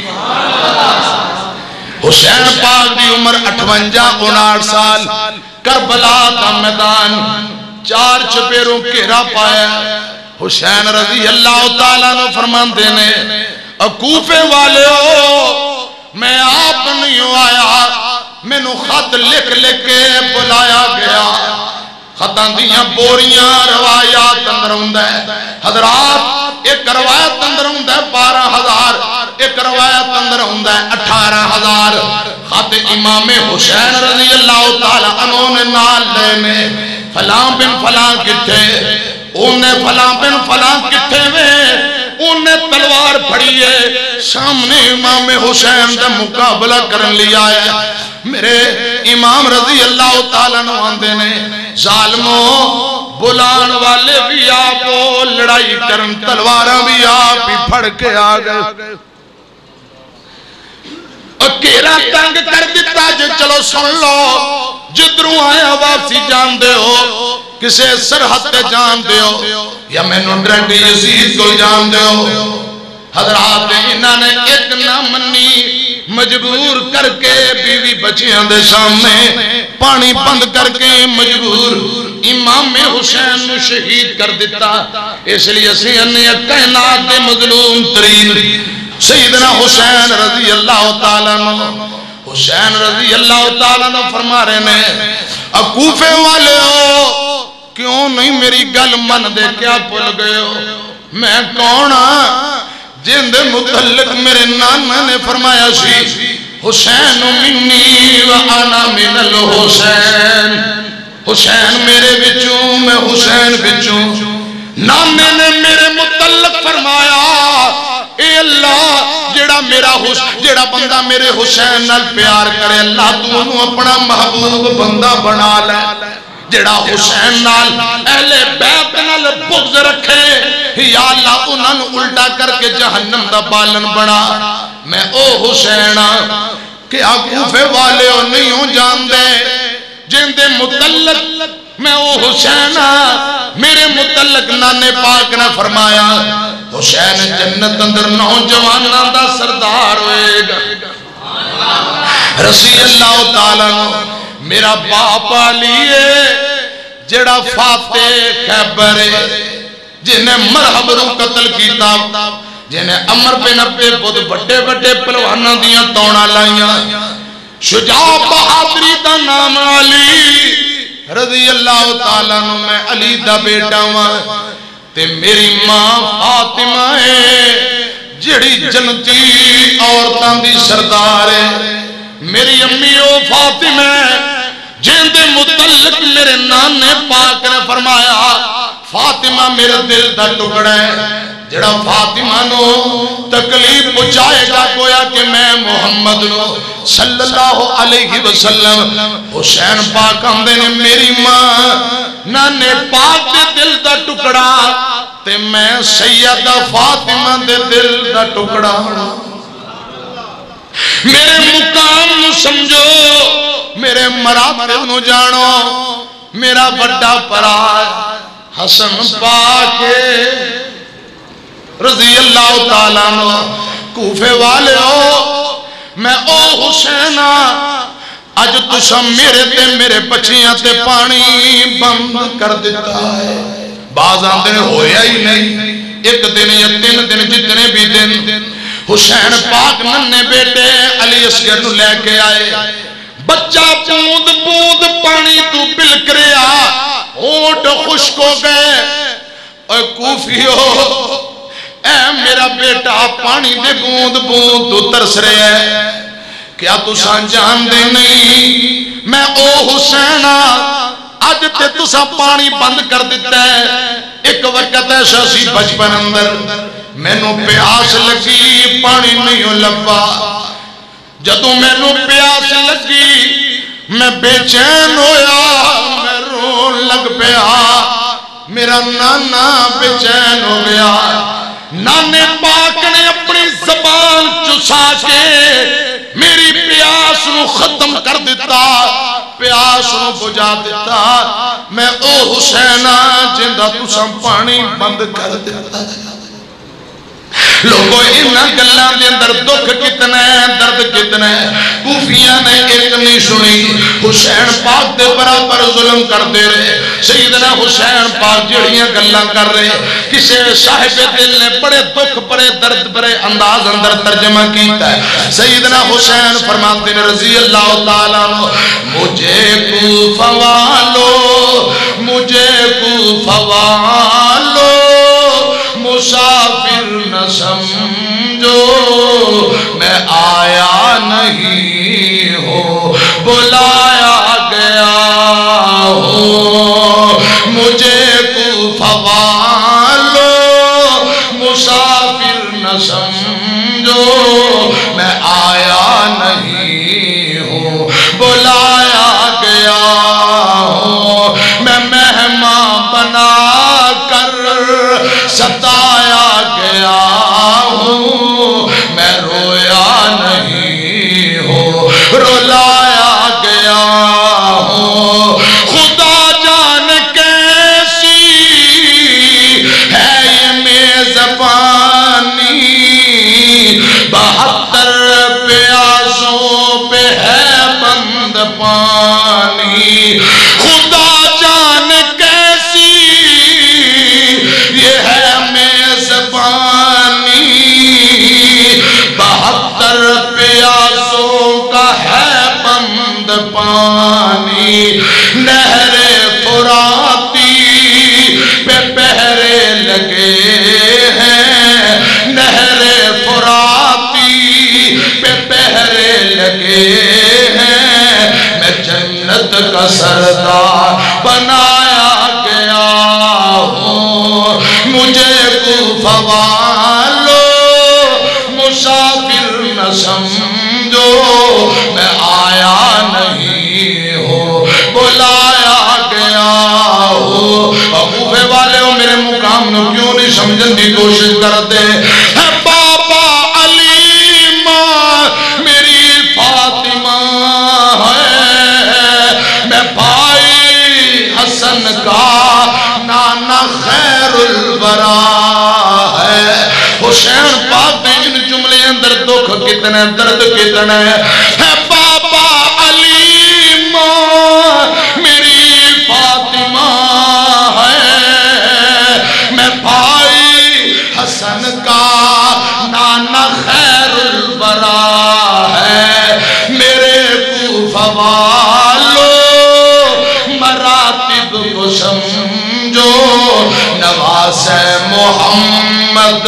حسین پاک دی عمر اٹھونجا، اناٹھ سال، کربلا کا میدان۔ چار چپیروں گھیرا پایا۔ حسین رضی اللہ تعالیٰ نے فرمان دینے اکوفے والے ہو میں آپ نہیں آیا میں نو خط لکھ لکھ کے بلایا گیا۔ خطان دیاں بوریاں روایات اندر ہوندہ ہے۔ حضرات، ایک روایت اندر ہوندہ ہے، بارہ ہزار۔ ایک روایت اندر ہوندہ ہے، اٹھارہ ہزار۔ خط امام حسین رضی اللہ تعالیٰ انہوں نے نال لینے۔ فلاں بن فلاں کتھے؟ انہیں فلاں بن فلاں کتھے وے؟ انہیں تلوار پھڑی ہے، سامنے امام حسین دا مقابلہ کرن لیا ہے۔ میرے امام رضی اللہ تعالیٰ نو آندے نے ظالموں بلان والے بھی آپ لڑائی کرن تلوارہ بھی آپ ہی پھڑ کے آگئے اکیرا تنگ کر دیتا جو چلو سن لو۔ جدروں آیا واپسی جان دے ہو، کسے سرحد تے جان دے ہو، یا میں نڈرنڈی یزید کو جان دے ہو۔ حضرات انہاں نے ایک نہ منی، مجبور کر کے بیوی بچیاں دے سامنے پانی بند کر کے مجبور امام حسین نو شہید کر دیتا اس لیے اسی کائنات دے مظلوم ترین سیدنا حسین رضی اللہ تعالیٰ عنہ حسین رضی اللہ تعالیٰ عنہ فرما رہے نے اکوفے والے ہو، کیوں نہیں میری گل من دے کیا پل گئے ہو؟ میں کون ہاں؟ جن دے متعلق میرے نانا نے فرمایا سی، حسین منی و انا من الحسین۔ حسین میرے بچوں، میں حسین بچوں۔ نانے نے میرے متعلق فرمایا اے اللہ جڑا میرا حس جڑا بندہ میرے حسین نال پیار کرے، اللہ تو انہوں اپنا محبوب بندہ بنا لے۔ جڑا حسین نال اہل بیت نال بغض رکھے، یا اللہ انہوں نے الٹا کر کے جہنم دا بالن بنا۔ میں او حسین ہاں کہ کوفے والے او نہیں ہوں جان دے جن دے متعلق میں او حسین ہاں، میرے متعلق نانے پاک نے فرمایا حسین جنت اندر نوجوانوں دا سردار ہوئے گا۔ رسی اللہ تعالیٰ میرا باپ علی جڑا فاتح خیبر جنہیں مرحب رو قتل کیتا، جنہیں امر پہ نبے بہت بڑے بڑے پلوانا دیاں تونا لائیاں۔ شجاع بہادری دا نام علی، رضی اللہ تعالیٰ نو میں علی دا بیٹا ہوں تے میری ماں فاطمہ ہے جڑی جنتی عورتان دی سردار ہے۔ میری امی او فاطمہ ہے، جن دے متعلق میرے نانے پاک نے فرمایا، فاطمہ میرے دل دا ٹکڑا ہے۔ جڑا فاطمہ نو تکلیف پہنچائے گا، گویا کہ میں محمد نو صلی اللہ علیہ وسلم حسین پاک آمدے نے، میری ماں نانے پاک دے دل دا ٹکڑا تے میں سیدہ فاطمہ دے دل دا ٹکڑا۔ میرے مقام نو سمجھو، میرے مراتب نو جانو، میرا بڑا پرا حسن پاکے رضی اللہ تعالیٰ نو کوفے والے ہو، میں او حسینہ ہاں، اج تسا میرے تے میرے بچیاں تے پانی بند کر دیتا ہے۔ بعض آندے ہویا ہی نہیں، ایک دن یا تین دن جتنے بھی دن، حسین پاک ننے بیٹے علی اسگر نو لے کے آئے۔ بچہ پوند پوند پانی تو بلک ریا ہوٹ خشک ہو گئے۔ اے کوفیو اے میرا بیٹا، پانی دے بوند بوند تو ترس رہے ہیں کیا تو سان جان دے نہیں؟ میں او حسینہ آج تے تو سا پانی بند کر دیتا ہے۔ ایک وقت ایسا سی بچپن اندر میں نو پیاس لگی، پانی نہیں لبا جدو میں نو پیاس لگی، میں بے چین ہویا، میں رون لگ پیا۔ میرا نانا بے چین ہو گیا۔ نانے پاک نے اپنی زبان چسا کے میری پیاس نو ختم کر دیتا، پیاس نو بجا دیتا۔ میں او حسینہ جندہ تسا پانی بند کر دیتا۔ لوگوں انہا گلہ دے اندر دکھ کتنا ہے درد کتنا ہے کوفیاں نے ایک نہیں سنی، حسین پاک دے برابر ظلم کر دے رہے۔ سیدنا حسین پاک جڑیاں گلہ کر رہے کسے صاحب دل نے بڑے دکھ، بڑے درد، بڑے انداز اندر ترجمہ کیتا ہے۔ سیدنا حسین فرماتے ہیں، رضی اللہ تعالیٰ مجھے کوفہ والو، مجھے کوفہ والو۔ ہوں کا سردار بنایا گیا ہوں مجھے کوفہ والو، مسافر نہ سمجھو۔ میں آیا نہیں ہوں بلایا گیا ہوں کوفے والے ہو، میرے مقام نو کیوں نہیں سمجھن دی کوشش کرتے؟ حسین پاک ان جملے اندر دکھ کتنے درد کتنے ہے۔ بابا علی ماں، میری فاطمہ ہے۔ میں بھائی حسن کا نانا خیر الورا ہے۔ میرے کوفہ والو، مراتب کو سمجھو، نواز محمد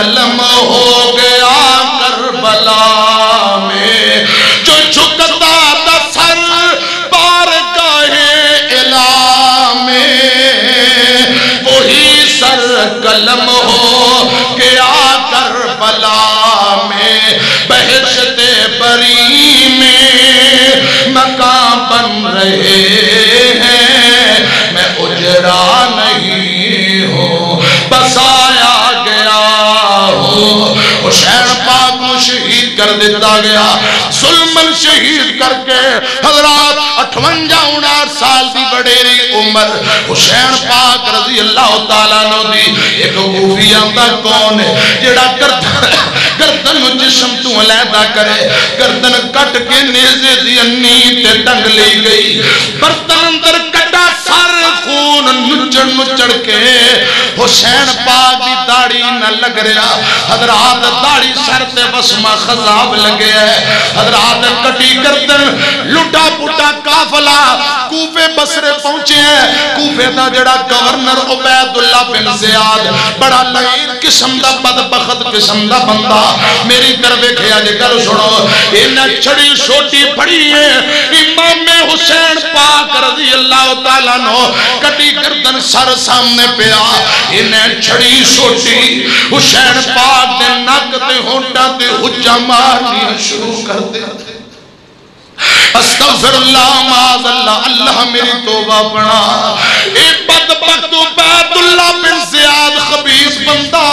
سر قلم گیا۔ ظلمن شہید کر کے حضرات اٹھونجا انار سال دی بڑیری عمر۔ حسین پاک رضی اللہ تعالیٰ نو دی ایک گوفی آندہ کون ہے؟ جڑا گردن گردن جسم تو علیحدہ کرے۔ گردن کٹ کے نیزے دی انی تے ٹنگ لی گئی۔ برتن اندر کٹا سر خون نچڑ نچڑ کے حسین پاک دی داڑی نہ لگ رہا۔ حضرات داڑی سر تے بسمہ خضاب لگے ہے۔ حضرات کٹی گردن، لٹا پٹا کافلا کوفے بسرے پہنچے ہیں۔ کوفے دا جڑا گورنر عبید اللہ بن زیاد، بڑا لغیر قسم دا بدبخت قسم دا بندہ۔ میری طرف کھیا جے کر سنو انہیں چھڑی چھوٹی پڑی ہے۔ امام حسین پاک رضی اللہ تعالیٰ نو کٹی گردن سر سامنے پیا۔ انہیں چھڑی سوٹی۔ حسین پاک دے نک دے ہونٹا دے حجہ مارنی شروع کر دیا استغفر اللہ معاذ اللہ اللہ میری توبہ بنا۔ اے بدبخت عبید اللہ بن زیاد خبیث بندہ۔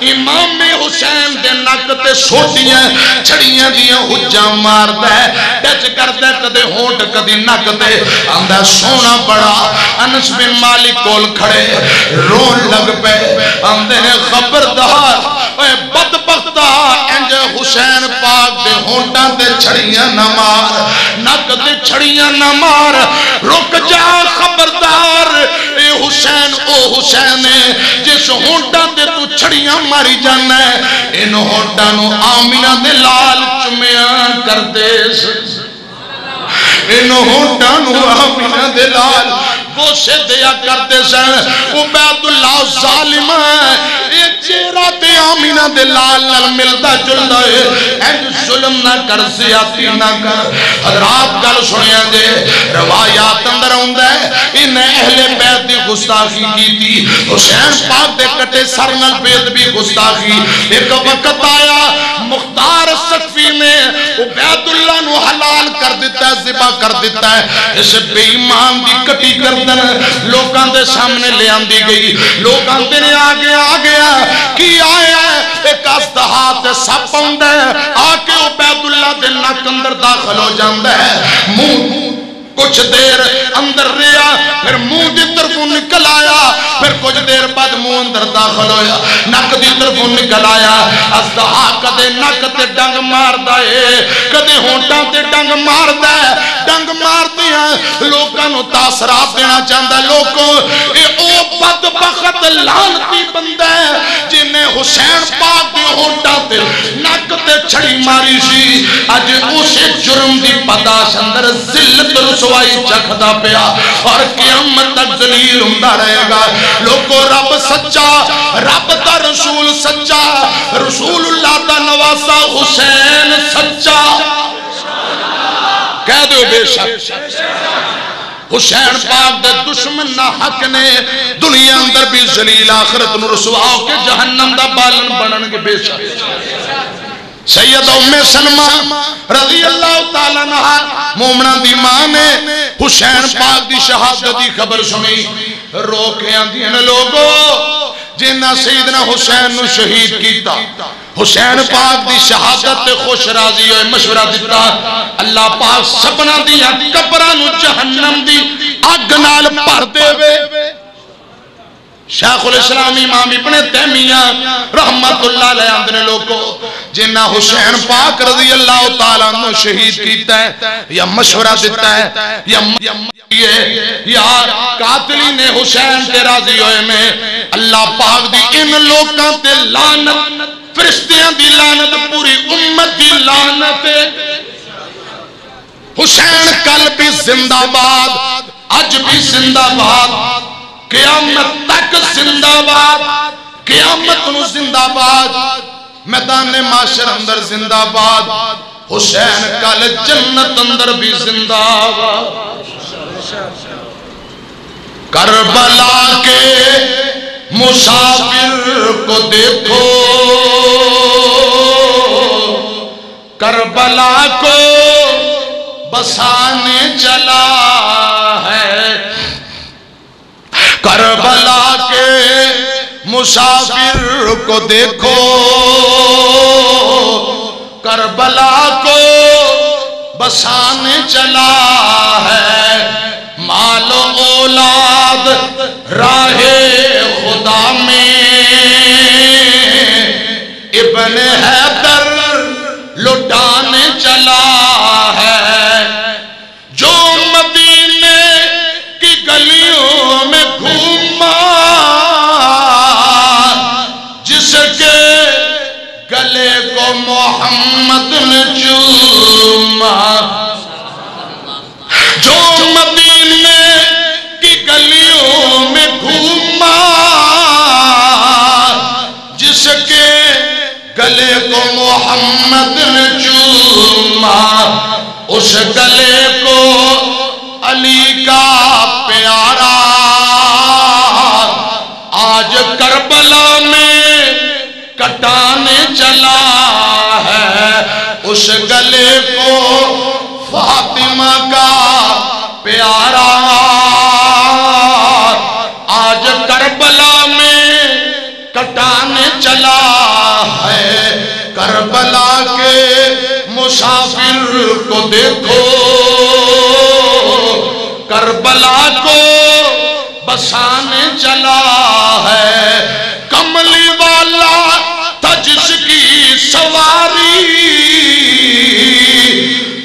امام حسین دے نک تے سوٹیاں چھڑیاں دیاں حجاں مار دے ٹچ کر دے کدے ہونٹ کدی نک تے۔ آندا سونا بڑا، انس بن مالک کول کھڑے، رون لگ پے۔ آندے نے خبردار، اے بدبختہ انج حسین پاک دے ہونٹاں تے چھڑیاں نہ مار۔ نک تے چھڑیاں نہ مار، رک جا خبردار۔ اے حسین، او حسین ہے جس ہونٹاں تے تو چھڑیاں ماری جانا ہے۔ انہوں ہونٹاں نو آمینہ دے لال چمیاں کر دے انہوں ہونٹاں نو آمینہ دے لال وہ سے دیا کرتے سن۔ عبید اللہ ظالم ہے۔ یہ چیرہ تے آمینہ دے لال نال ملتا جلتا ہے۔ این ظلم نہ کر، زیادتی نہ کر۔ حضرات گل سنیا دے روایات اندر ہوں دے انہیں اہل بیت دی گستاخی کی تھی حسین پاک دے کٹے سر نال بیت بھی گستاخی۔ ایک وقت آیا، مختار سکفی میں عبید اللہ نو حلال کر دیتا ہے زبا کر دیتا ہے۔ اس بے ایمان دی کٹی کرتا گن لوکان دے سامنے لے آن دی گئی لوکان دے نے آگے گیا آ گیا کی آیا ایک ازدہا تے سپ آندا ہے آ کے عبید اللہ دے نک اندر داخل ہو جاندے ہے منہ کچھ دیر اندر ریا پھر منہ دی طرف نکل آیا، پھر کچھ دیر بعد منہ اندر داخل ہویا۔ نک دی طرف نکل آیا۔ ازدہا کدے نک تے ڈنگ مار دائے کدے ہونٹاں تے ڈنگ مار دائے ڈنگ مار دیا ہاں، لوکاں نو تاثرات دینا چاہتا ہے۔ لوگوں اے او بدبخت لانتی بندہ ہے، جنہیں حسین پاک دی ہونٹاں تے نک تے چھڑی ماری سی۔ اج اسے جرم دی پداش اندر ذلت رسوائی چکھدا پیا۔ اور قیامت تک ذلیل ہوندا رہے گا۔ لوگو رب سچا، رب دا رسول سچا۔ رسول اللہ دا نواسا حسین سچا۔ کہہ دو بے شک۔ حسین پاک دے دشمن نہ حق نے دنیا اندر بھی ذلیل آخرت نو رسواؤ کے جہنم دا بالن بنن کے بے شک۔ سید ام سلمہ رضی اللہ تعالیٰ نہا مومنہ دی ماں نے حسین پاک دی شہادت دی خبر سنی۔ روکے آندی ہیں لوگو، جنہ سیدنا حسین نو شہید کیتا۔ حسین پاک دی شہادت تے خوش راضی ہوئے، مشورہ دیتا اللہ پاک سپنا دیا کپرانو جہنم دی اگ نال پر دے وے۔ شیخ الاسلام امام ابن تیمیہ رحمت اللہ علیہ اندنے لوگوں جنہ حسین پاک رضی اللہ تعالیٰ عنہ شہید کیتا ہے، یا مشورہ دیتا ہے، یا یا قاتلی نے حسین کے راضی ہوئے میں اللہ پاک دی ان لوگاں تے لانت فرشتیاں دی لانت پوری امت دی لانت حسین کل بھی زندہ باد، اج بھی زندہ باد۔ قیامت تک زندہ باد، قیامت نو زندہ باد، میدان معاشر اندر زندہ باد، حسین کل جنت اندر بھی زندہ باد۔ کربلا کے مسافر کو دیکھو۔ کربلا کو بسانے چلا ہے۔ کربلا کے مسافر کو دیکھو۔ کربلا کو بسانے چلا ہے۔ مال و اولاد راہ خدا میں۔ ابن حیدر لٹانے چلا محمد نے چوما جو مدینے کی گلیوں میں گھوما، جس کے گلے کو محمد نے چوما اس گلے اس گلے کو فاطمہ کا پیارا آج کربلا میں کٹانے چلا ہے۔ کربلا کے مسافر کو دیکھو۔ کربلا کو بسانے چلا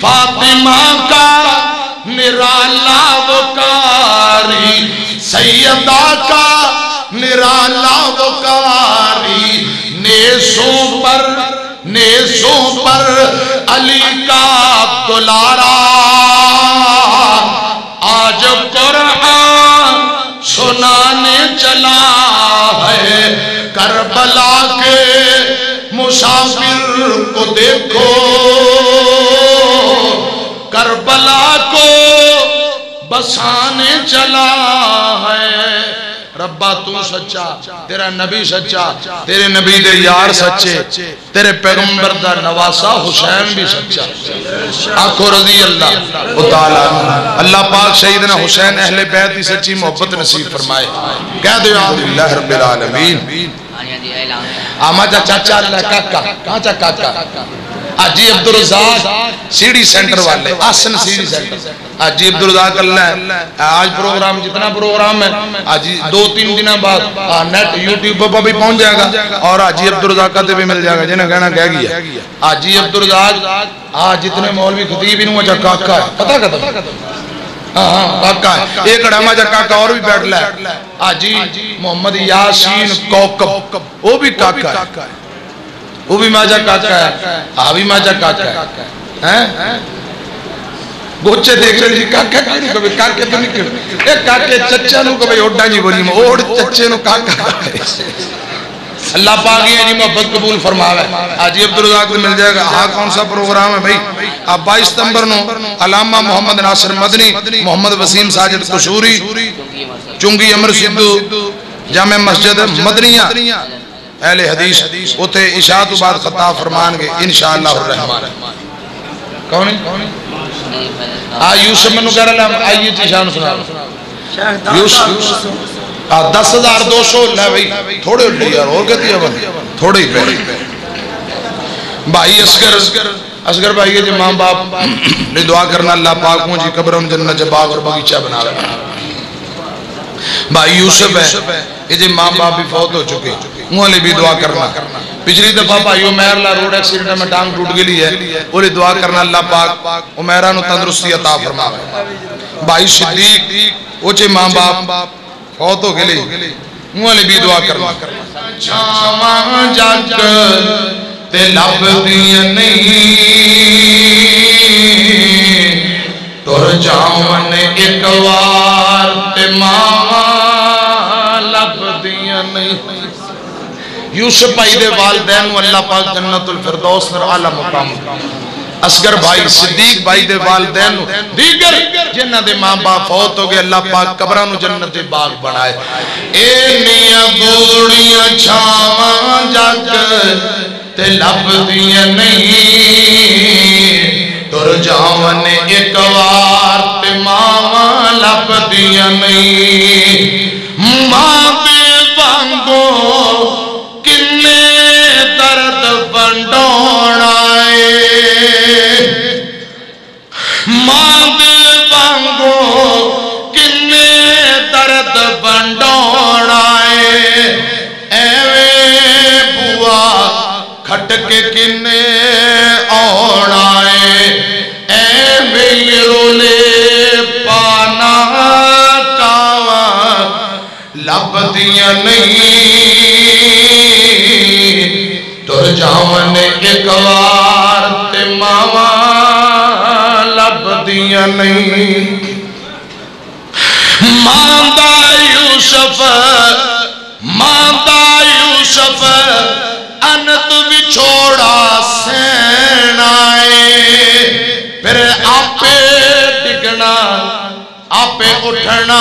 فاطمہ کا نرالا وکاری سیدہ کا نرالا وکاری نیسوں پر نیسوں پر علی کا دلارا۔ آج قرآن سنانے چلا ہے، کربلا کے مسافر کو دیکھو۔ بسانے چلا ہے۔ ربا تو سچا تیرا نبی سچا تیرے نبی دے یار سچے تیرے پیغمبر دا نواسا حسین بھی سچا۔ آنکھو رضی اللہ تعالیٰ اللہ پاک سیدنا حسین اہل بیت کی سچی محبت نصیب فرمائے۔ کہہ آدھ اللہ رب العالمین۔ آما جا چاچا اللہ کاکا کہاں چا کاکا۔ حاجی عبد الرزاق سیڑھی سینٹر والے آسن سیڑھی سینٹر۔ حاجی عبد الرزاق اللہ ہے۔ آج پروگرام، جتنا پروگرام ہے آج دو تین دن بعد نیٹ یوٹیوب پر بھی پہنچ جائے گا اور حاجی عبد الرزاق کا بھی مل جائے گا، جنہیں کہنا کہہ گیا۔ حاجی عبد الرزاق آج جتنے مولوی خطیب انہوں اچھا کاکا ہے۔ پتہ کہتا ہاں کاکا ہے۔ ایک اڑاما جا کاکا اور بھی بیٹھ لے۔ حاجی محمد یاسین کوکب، وہ بھی کاکا ہے۔ وہ بھی ماجا کاکا ہے۔ ہاں بھی ماجا کاکا ہے۔ ہاں؟ گوچے دیکھ رہے جی کاکا کیا نہیں کبھی؟ کاکے تو نہیں کرو اے کاکے چچا نو کبھی اوڈا جی بولی میں، اوڈ چچے نو کاکا اللہ پاک یہ نہیں محبت قبول فرماوے۔ آجی عبدالرزاق سے مل جائے گا۔ ہاں کون سا پروگرام ہے بھائی؟ اب بائیس ستمبر نو علامہ محمد ناصر مدنی، محمد وسیم ساجد قشوری، چنگی امر سدھو، جامع مسجد مدنیہ۔ اہل حدیث اتھے اشاعت بعد خطاب فرمان گے، انشاءاللہ الرحمن۔ کون ہے؟ آ، یوسف منو کہہ رہا ہے آئیے چی شان سنا۔ یوسف دس ہزار دو سو، لے بھائی، تھوڑے اٹھے یار، اور کہتی ہے تھوڑے ہی پہ بھائی اسکر اسکر بھائی، یہ جی ماں باپ نے دعا کرنا اللہ پاک ہوں جی قبر ان جنت باغ اور باغیچہ بنا رہا بھائی، یوسف ہے۔ یہ جی ماں باپ بھی فوت ہو چکے انہوں نے بھی دعا کرنا۔ پچھلی دفعہ بھائی عمیرلا روڈ ایکسیڈنٹ میں ٹانگ ٹوٹ گئی ہے اور یہ دعا کرنا اللہ پاک عمیرہ نو تندرستی عطا فرماوے۔ بھائی صدیق، وہ چے ماں باپ فوت ہو گئی انہوں نے بھی دعا کرنا۔ چاواں جگ تے لب دیا نہیں، تر جاون ایک وار یوسف بھائی دے والدین اللہ پاک جنت الفردوس در اعلی مقام اسگر بھائی صدیق بھائی دے والدین دیگر جنہ دے ماں باپ فوت ہو گئے، اللہ پاک قبرانو جنت دے باغ بنائے۔ اے میاں گوڑیاں چھاواں جگ تے لب دیا نہیں۔ تر جاون ایک وار تے ماں لب دیا نہیں۔ کے کنے آنا ایوے رولے پانا کاوا، لب دیا نہیں۔ تر جاون ایک وار تے ماوا، لب دیا نہیں۔ ماندہ یوسف ماندہ یوسف، انت تھوڑا بچھوڑا سینائے پھر آپے ٹکنا آپے اٹھنا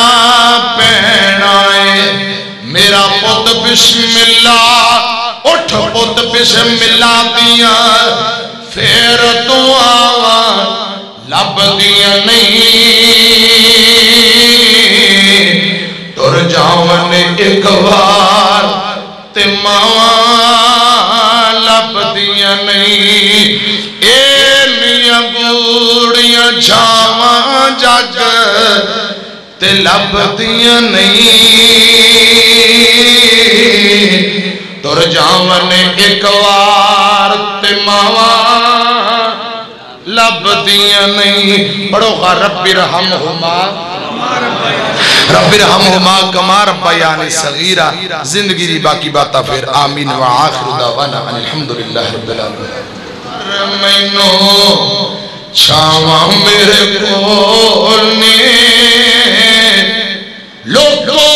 پہنائے میرا پت بسم اللہ اٹھ پت بسم اللہ دیا۔ پھر دعا لب دیا نہیں۔ تر جاون ایک بار تے ماں نہیں اے میاں گوڑیاں جاواں جگ تے لب دیا نہیں تر جاون ایک وار تے ماں لب دیا نہیں پڑھو گا رب رحمہما رب رحمہما کما ربیان صغیرہ زندگی دی باقی باتا پھر آمین و آخر دعوانا الحمدللہ رب العالمین۔ مینو چھاواں میرے کولنے لوگو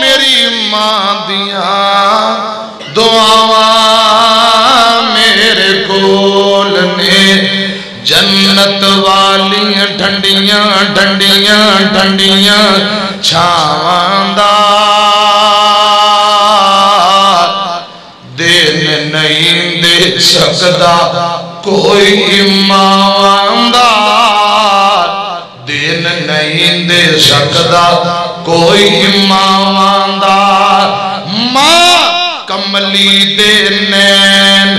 میری ماں دیاں دعاواں والیاں ڈھنڈیاں ڈھنڈیاں ڈھنڈیاں چھاواندہ دین نہیں دے سکتا کوئی ایماندہ دین نہیں دے سکتا کوئی ایماندہ ماں کملی دے نین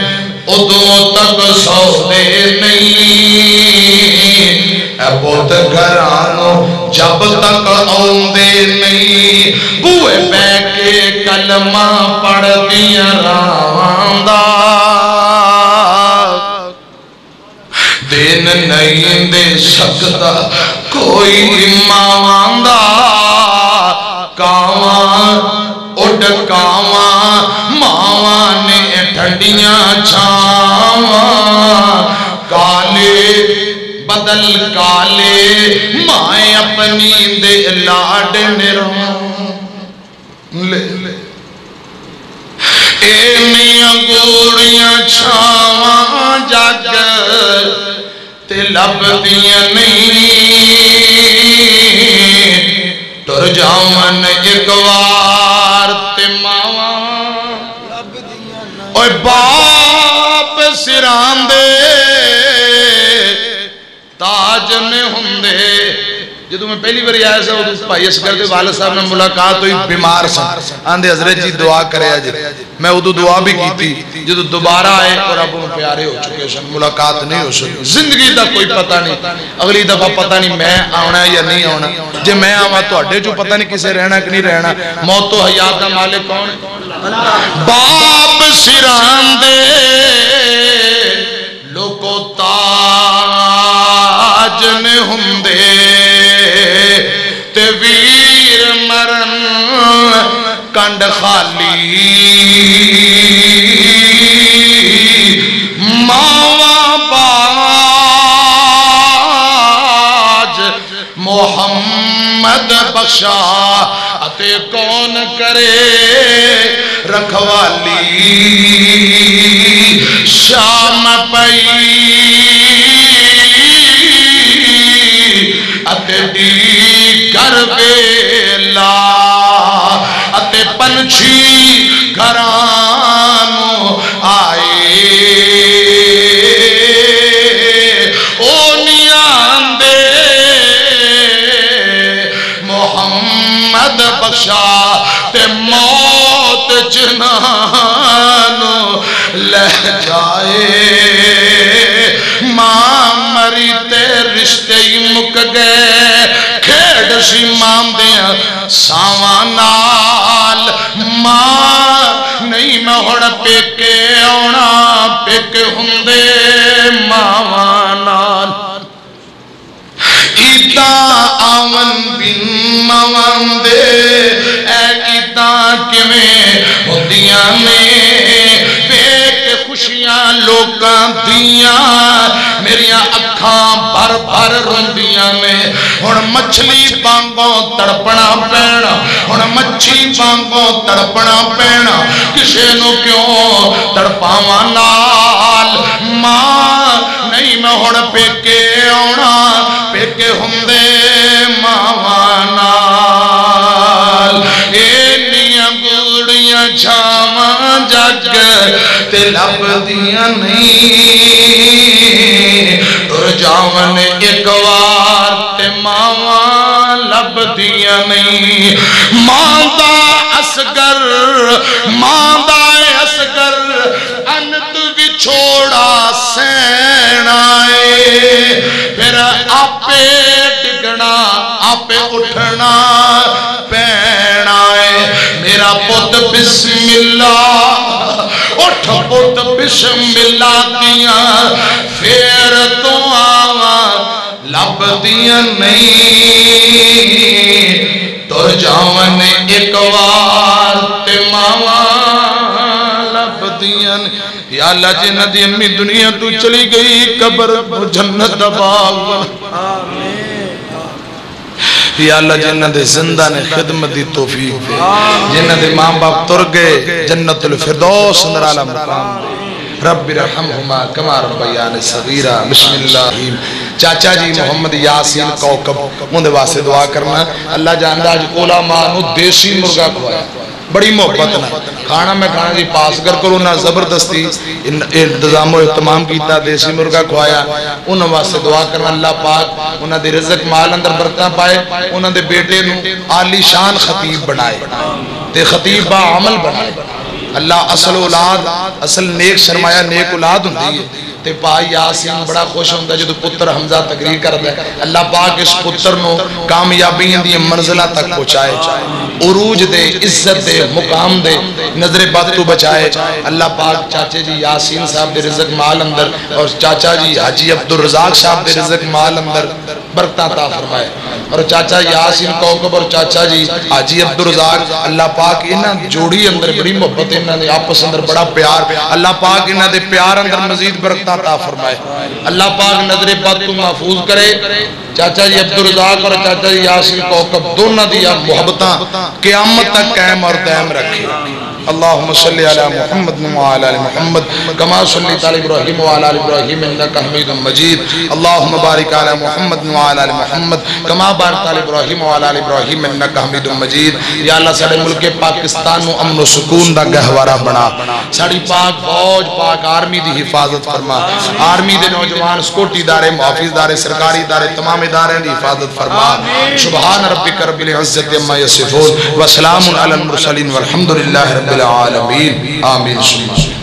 ادو تک سو ਘਰਾਂ ਨੂੰ ਜਬ ਤੱਕ ਆਉਂਦੇ ਨਹੀਂ। ਬੂਏ ਬੈ ਕੇ ਕਲਮਾ ਪੜਦੀਆਂ ਰਾਵਾਂ ਦਾ। ਦਿਨ ਨਹੀਂ ਦੇ ਸਕਦਾ ਕੋਈ ਮਾਵਾਂ ਦਾ। ਕਾਵਾਂ ਉੱਡ ਕਾਵਾਂ, ਮਾਵਾਂ ਨੇ ਠੰਡੀਆਂ ਛਾਵਾਂ। ਕਾਲੇ دے لاڈ نروں لے لے اے میاں گوڑیاں چھاواں جگ تے لب دیاں نہیں ٹر جاون ایک وار تے پہلی بار آیا سا بھائی اسکر دے والد صاحب نے ملاقات ہوئی، بیمار سا۔ آندے، حضرت جی دعا کرے آج۔ میں ادو دعا بھی کی جدو دوبارہ آئے اور اب ان پیارے ہو چکے سن، ملاقات نہیں ہو سکی۔ زندگی دا کوئی پتہ نہیں۔ اگلی دفعہ پتہ نہیں میں آنا یا نہیں آنا جے میں آواں تو اڈے جو پتہ نہیں کسے رہنا کہ نہیں رہنا۔ موت و حیات دا مالک کون؟ باپ سران دے لوکو تاج نے ہندے کنڈ خالی۔ ماوا باج محمد بخشا اتے کون کرے رکھوالی۔ شام پئی۔ اتے پنچھی گھرانو آئے۔ او نیان دے محمد بخشا تے موت جنانو لہ جائے۔ ماں مری تے رشتے ہی مک گئے۔ کھیڑ سی ماں دیا ساوانال ماں نہیں میں ہوڑ پیکے آنا پیکے ہندے ماوانال ایتا آون بن موان دے، اے ایتا کمیں ہوندیاں میں پیک خوشیاں لوکاں دیاں، میریاں اکھاں بھر بھر روندیاں میں ہن مچھلی بانگوں تڑپنا پینا ہن مچھی بانگوں تڑپنا پینا کسے نو کیوں تڑپاواں نال ماں نہیں میں ہن پیکے آنا پیکے ہندے ماواں نال اے گوڑیاں چھاواں جگ تے لب نہیں ٹر جاون ماں دا اسگر انت وچھوڑا سینائے پھر آپے ڈگنا آپے اٹھنا پینا ہے میرا پت بسم اللہ اٹھ پت بسم اللہ دیا پھر تو آواں لب دیا نہیں تر جاون ایک وار یا اللہ جی جنہ دی امی دنیا تو چلی گئی، قبر جنت دا باغ۔ یا اللہ جی جنہ دے زندہ نے خدمت دی توفیق دے۔ جنہ دے ماں باپ تر گئے، جنت الفردوس نرالا مقام دے۔ رب رحمہما کما ربیان صغیرہ، بسم اللہ۔ چاچا جی محمد یاسین کوکب مندے واسے دعا کرنا۔ اللہ جاندہ آج علماء نو دیسی مرگا کھوایا بڑی محبت نہ کھانا میں کھانا جی پاس کر کرو، نہ زبردستی۔ انتظام و احتمام کیتا، دیسی مرگا کھوایا۔ انہوں واسے دعا کرنا اللہ پاک۔ انہوں دے رزق مال اندر برتا پائے۔ انہوں دے بیٹے نو عالی شان خطیب بنائے۔ تے خطیب با عمل بنائے۔ اللہ اصل اولاد، اصل نیک سرمایہ نیک اولاد ہوں دی تے پا یاسین بڑا خوش ہوندا ہے جدو پتر حمزہ تقریر کردا ہے۔ اللہ پاک اس پتر نو کامیابیاں دی منزلہ تک پہنچائے۔ عروج دے، عزت دے، مقام دے، نظر بد تو بچائے۔ اللہ پاک چاچے جی یاسین صاحب دے رزق مال اندر اور چاچا جی حاجی عبد الرزاق صاحب دے رزق مال اندر برکتہ عطا فرمائے۔ اور چاچا یاسین کوکب اور چاچا جی حاجی عبدالرزاق، اللہ پاک انہاں جوڑی اندر بڑی محبت انہاں دے آپس اندر بڑا پیار، اللہ پاک انہاں دے پیار اندر مزید برکتہ عطا فرمائے۔ اللہ پاک نظر بد تو محفوظ کرے۔ چاچا جی عبدالرزاق اور چاچا جی یاسین کوکب دونوں دیا محبتاں قیامت تک قائم اور دائم رکھے۔ اللهم صل على محمد وعلى آل محمد كما صليت على إبراهيم وعلى آل إبراهيم إنك حميد مجيد. اللهم بارك على محمد وعلى آل محمد كما باركت على إبراهيم وعلى آل إبراهيم إنك حميد مجيد. یا اللہ ساڈے ملک پاکستان نو امن و سکون دا گہوارہ بنا۔ ساڈی پاک فوج پاک آرمی دی حفاظت فرما۔ آرمی دے نوجوان سکوٹی دارے محافظ دارے سرکاری دارے تمام ادارے دی حفاظت فرما۔ سبحان ربک رب العزت عما یصفون وسلام علی المرسلین والحمد للہ رب العالمين. آمين. شمال